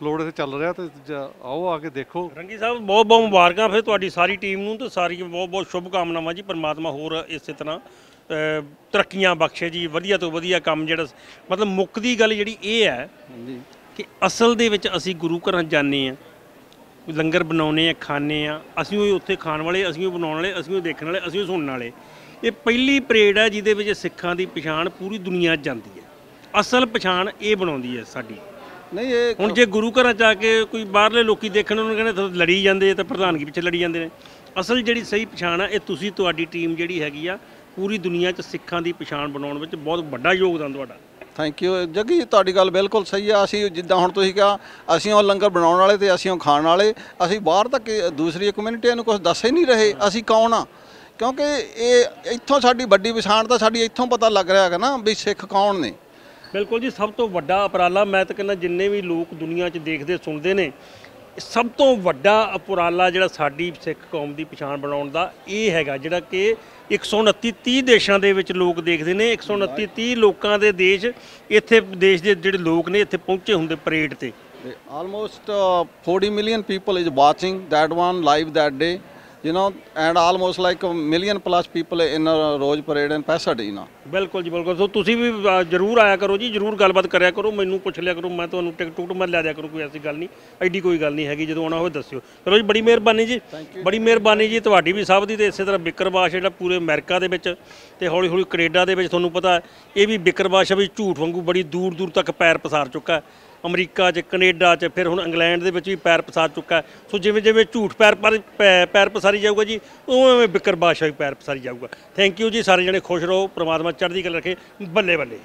ਫਲੋਟ ਇੱਥੇ ਚੱਲ ਰਿਹਾ ਤੇ ਜਾ- ਆਓ ਆ ਕੇ ਦੇਖੋ। ਰੰਗੀ ਸਾਹਿਬ ਬਹੁਤ ਬਹੁਤ ਮੁਬਾਰਕਾਂ ਫਿਰ ਤੁਹਾਡੀ ਸਾਰੀ ਟੀਮ ਨੂੰ ਤੇ ਸਾਰੀ ਬਹੁਤ ਬਹੁਤ ਸ਼ੁਭ ਕਾਮਨਾਵਾਂ ਜੀ ਪਰਮਾਤਮਾ ਹੋਰ ਇਸੇ ਤਰ੍ਹਾਂ ਤਰੱਕੀਆਂ ਬਖਸ਼ੇ ਜੀ ਵਧੀਆ ਤੋਂ ਵਧੀਆ ਕੰਮ ਜਿਹੜਾ ਮਤਲਬ ਮੁੱਕਦੀ ਗੱਲ ਜਿਹੜੀ ਇਹ ਹੈ ਕਿ ਅਸਲ ਦੇ ਵਿੱਚ ਅਸੀਂ ਗੁਰੂ ਘਰਾਂ ਜਾਂਦੇ ਆ ਲੰਗਰ ਬਣਾਉਨੇ ਆ ਖਾਣੇ ਆ ਅਸੀਂ ਉਹ ਉੱਥੇ ਖਾਣ ਵਾਲੇ ਅਸੀਂ ਉਹ ਬਣਾਉਣ ਵਾਲੇ ਅਸੀਂ ਉਹ ਦੇਖਣ ਵਾਲੇ ਅਸੀਂ ਉਹ ਸੁਣਨ ਵਾਲੇ। ਇਹ ਪਹਿਲੀ ਪਰੇਡ ਹੈ ਜਿਹਦੇ ਵਿੱਚ ਸਿੱਖਾਂ ਦੀ ਪਛਾਣ ਪੂਰੀ ਦੁਨੀਆ 'ਚ ਜਾਂਦੀ ਹੈ। ਅਸਲ ਪਛਾਣ ਇਹ ਬਣਾਉਂਦੀ ਹੈ ਸਾਡੀ। ਨਹੀਂ ਇਹ ਹੁਣ ਜੇ ਗੁਰੂ ਘਰਾਂ ਚ ਆ ਕੇ ਕੋਈ ਬਾਹਰਲੇ ਲੋਕੀ ਦੇਖਣ ਉਹਨੂੰ ਕਹਿੰਦੇ ਲੜੀ ਜਾਂਦੇ ਤਾਂ ਪ੍ਰਧਾਨਗੀ ਪਿੱਛੇ ਲੜੀ ਜਾਂਦੇ ਨੇ। ਅਸਲ ਜਿਹੜੀ ਸਹੀ ਪਛਾਣ ਹੈ ਇਹ ਤੁਸੀਂ ਤੁਹਾਡੀ ਟੀਮ ਜਿਹੜੀ ਹੈਗੀ ਆ ਪੂਰੀ ਦੁਨੀਆ 'ਚ ਸਿੱਖਾਂ ਦੀ ਪਛਾਣ ਬਣਾਉਣ ਵਿੱਚ ਬਹੁਤ ਵੱਡਾ ਯੋਗਦਾਨ ਤੁਹਾਡਾ। ਥੈਂਕ ਯੂ ਜੱਗੀ ਤੁਹਾਡੀ ਗੱਲ ਬਿਲਕੁਲ ਸਹੀ ਆ। ਅਸੀਂ ਜਿੱਦਾਂ ਹੁਣ ਤੁਸੀਂ ਕਿਹਾ ਅਸੀਂ ਉਹ ਲੰਗਰ ਬਣਾਉਣ ਵਾਲੇ ਤੇ ਅਸੀਂ ਉਹ ਖਾਣ ਵਾਲੇ ਅਸੀਂ ਬਾਹਰ ਤੱਕ ਦੂਸਰੀ ਕਮਿਊਨਿਟੀਆਂ ਨੂੰ ਕੁਝ ਦੱਸ ਹੀ ਨਹੀਂ ਰਹੇ ਅਸੀਂ ਕੌਣ ਆ? ਕਿਉਂਕਿ ਇਹ ਇੱਥੋਂ ਸਾਡੀ ਵੱਡੀ ਪਛਾਣ ਤਾਂ ਸਾਡੀ ਇੱਥੋਂ ਪਤਾ ਲੱਗ ਰਿਹਾ ਹੈਗਾ ਨਾ ਵੀ ਸਿੱਖ ਕੌਣ ਨੇ। ਬਿਲਕੁਲ ਜੀ ਸਭ ਤੋਂ ਵੱਡਾ ਉਪਰਾਲਾ ਮੈਂ ਤਾਂ ਕਹਿੰਦਾ ਜਿੰਨੇ ਵੀ ਲੋਕ ਦੁਨੀਆ 'ਚ ਦੇਖਦੇ ਸੁਣਦੇ ਨੇ ਸਭ ਤੋਂ ਵੱਡਾ ਉਪਰਾਲਾ ਜਿਹੜਾ ਸਾਡੀ ਸਿੱਖ ਕੌਮ ਦੀ ਪਛਾਣ ਬਣਾਉਣ ਦਾ ਇਹ ਹੈਗਾ ਜਿਹੜਾ ਕਿ 129 30 ਦੇਸ਼ਾਂ ਦੇ ਵਿੱਚ ਲੋਕ ਦੇਖਦੇ ਨੇ 129 30 ਲੋਕਾਂ ਦੇ ਦੇਸ਼ ਇੱਥੇ ਦੇਸ਼ ਦੇ ਜਿਹੜੇ ਲੋਕ ਨੇ ਇੱਥੇ ਪਹੁੰਚੇ ਹੁੰਦੇ ਪਰੇਡ ਤੇ almost uh, 40 million people is watching that one live that day you know and almost like a million plus people in a rose parade in pasadena ਬਿਲਕੁਲ ਜੀ ਬਿਲਕੁਲ। ਸੋ ਤੁਸੀਂ ਵੀ ਜਰੂਰ ਆਇਆ ਕਰੋ ਜੀ ਜਰੂਰ ਗੱਲਬਾਤ ਕਰਿਆ ਕਰੋ ਮੈਨੂੰ ਪੁੱਛ ਲਿਆ ਕਰੋ ਮੈਂ ਤੁਹਾਨੂੰ ਟਿਕਟ ਟੁਕਟ ਮੈਂ ਲਿਆ ਦਿਆ ਕਰੋ ਕੋਈ ਐਸੀ ਗੱਲ ਨਹੀਂ ਐਡੀ ਕੋਈ ਗੱਲ ਨਹੀਂ ਹੈਗੀ ਜਦੋਂ ਆਉਣਾ ਹੋਵੇ ਦੱਸਿਓ। ਚਲੋ ਜੀ ਬੜੀ ਮਿਹਰਬਾਨੀ ਜੀ ਬੜੀ ਮਿਹਰਬਾਨੀ ਜੀ ਤੁਹਾਡੀ ਵੀ ਸਭ ਦੀ ਤੇ ਇਸੇ ਤਰ੍ਹਾਂ ਬਿਕਰਵਾਸ਼ ਜਿਹੜਾ ਪੂਰੇ ਅਮਰੀਕਾ ਦੇ ਵਿੱਚ ਤੇ ਹੌਲੀ ਹੌਲੀ ਕੈਨੇਡਾ ਦੇ ਵਿੱਚ ਤੁਹਾਨੂੰ ਪਤਾ ਇਹ ਵੀ ਬਿਕਰਵਾਸ਼ ਵੀ ਝੂਠ ਵਾਂਗੂ ਬੜੀ ਦੂਰ ਦੂਰ ਤੱਕ ਪੈਰ ਪਸਾਰ ਚੁੱਕਾ ਅਮਰੀਕਾ 'ਚ, ਕੈਨੇਡਾ 'ਚ, ਫਿਰ ਹੁਣ ਇੰਗਲੈਂਡ ਦੇ ਵਿੱਚ ਵੀ ਪੈਰ ਪਸਾਰ ਚੁੱਕਾ ਹੈ। ਸੋ ਜਿਵੇਂ ਜਿਵੇਂ ਝੂਠ ਪੈਰ ਪਰ- ਪੈ- ਪੈਰ ਪਸਾਰੀ ਜਾਊਗਾ ਜੀ, ਉਵੇਂ ਉਵੇਂ ਬਿਕਰ ਬਾਦਸ਼ਾਹ ਵੀ ਪੈਰ ਪਸਾਰੀ ਜਾਊਗਾ ਥੈਂਕ ਯੂ ਜੀ, ਸਾਰੇ ਜਣੇ ਖੁਸ਼ ਰਹੋ, ਪ੍ਰਮਾਤਮਾ ਚੜ੍ਹਦੀ ਕਲਾ ਰੱਖੇ, ਬੱਲੇ ਬੱਲੇ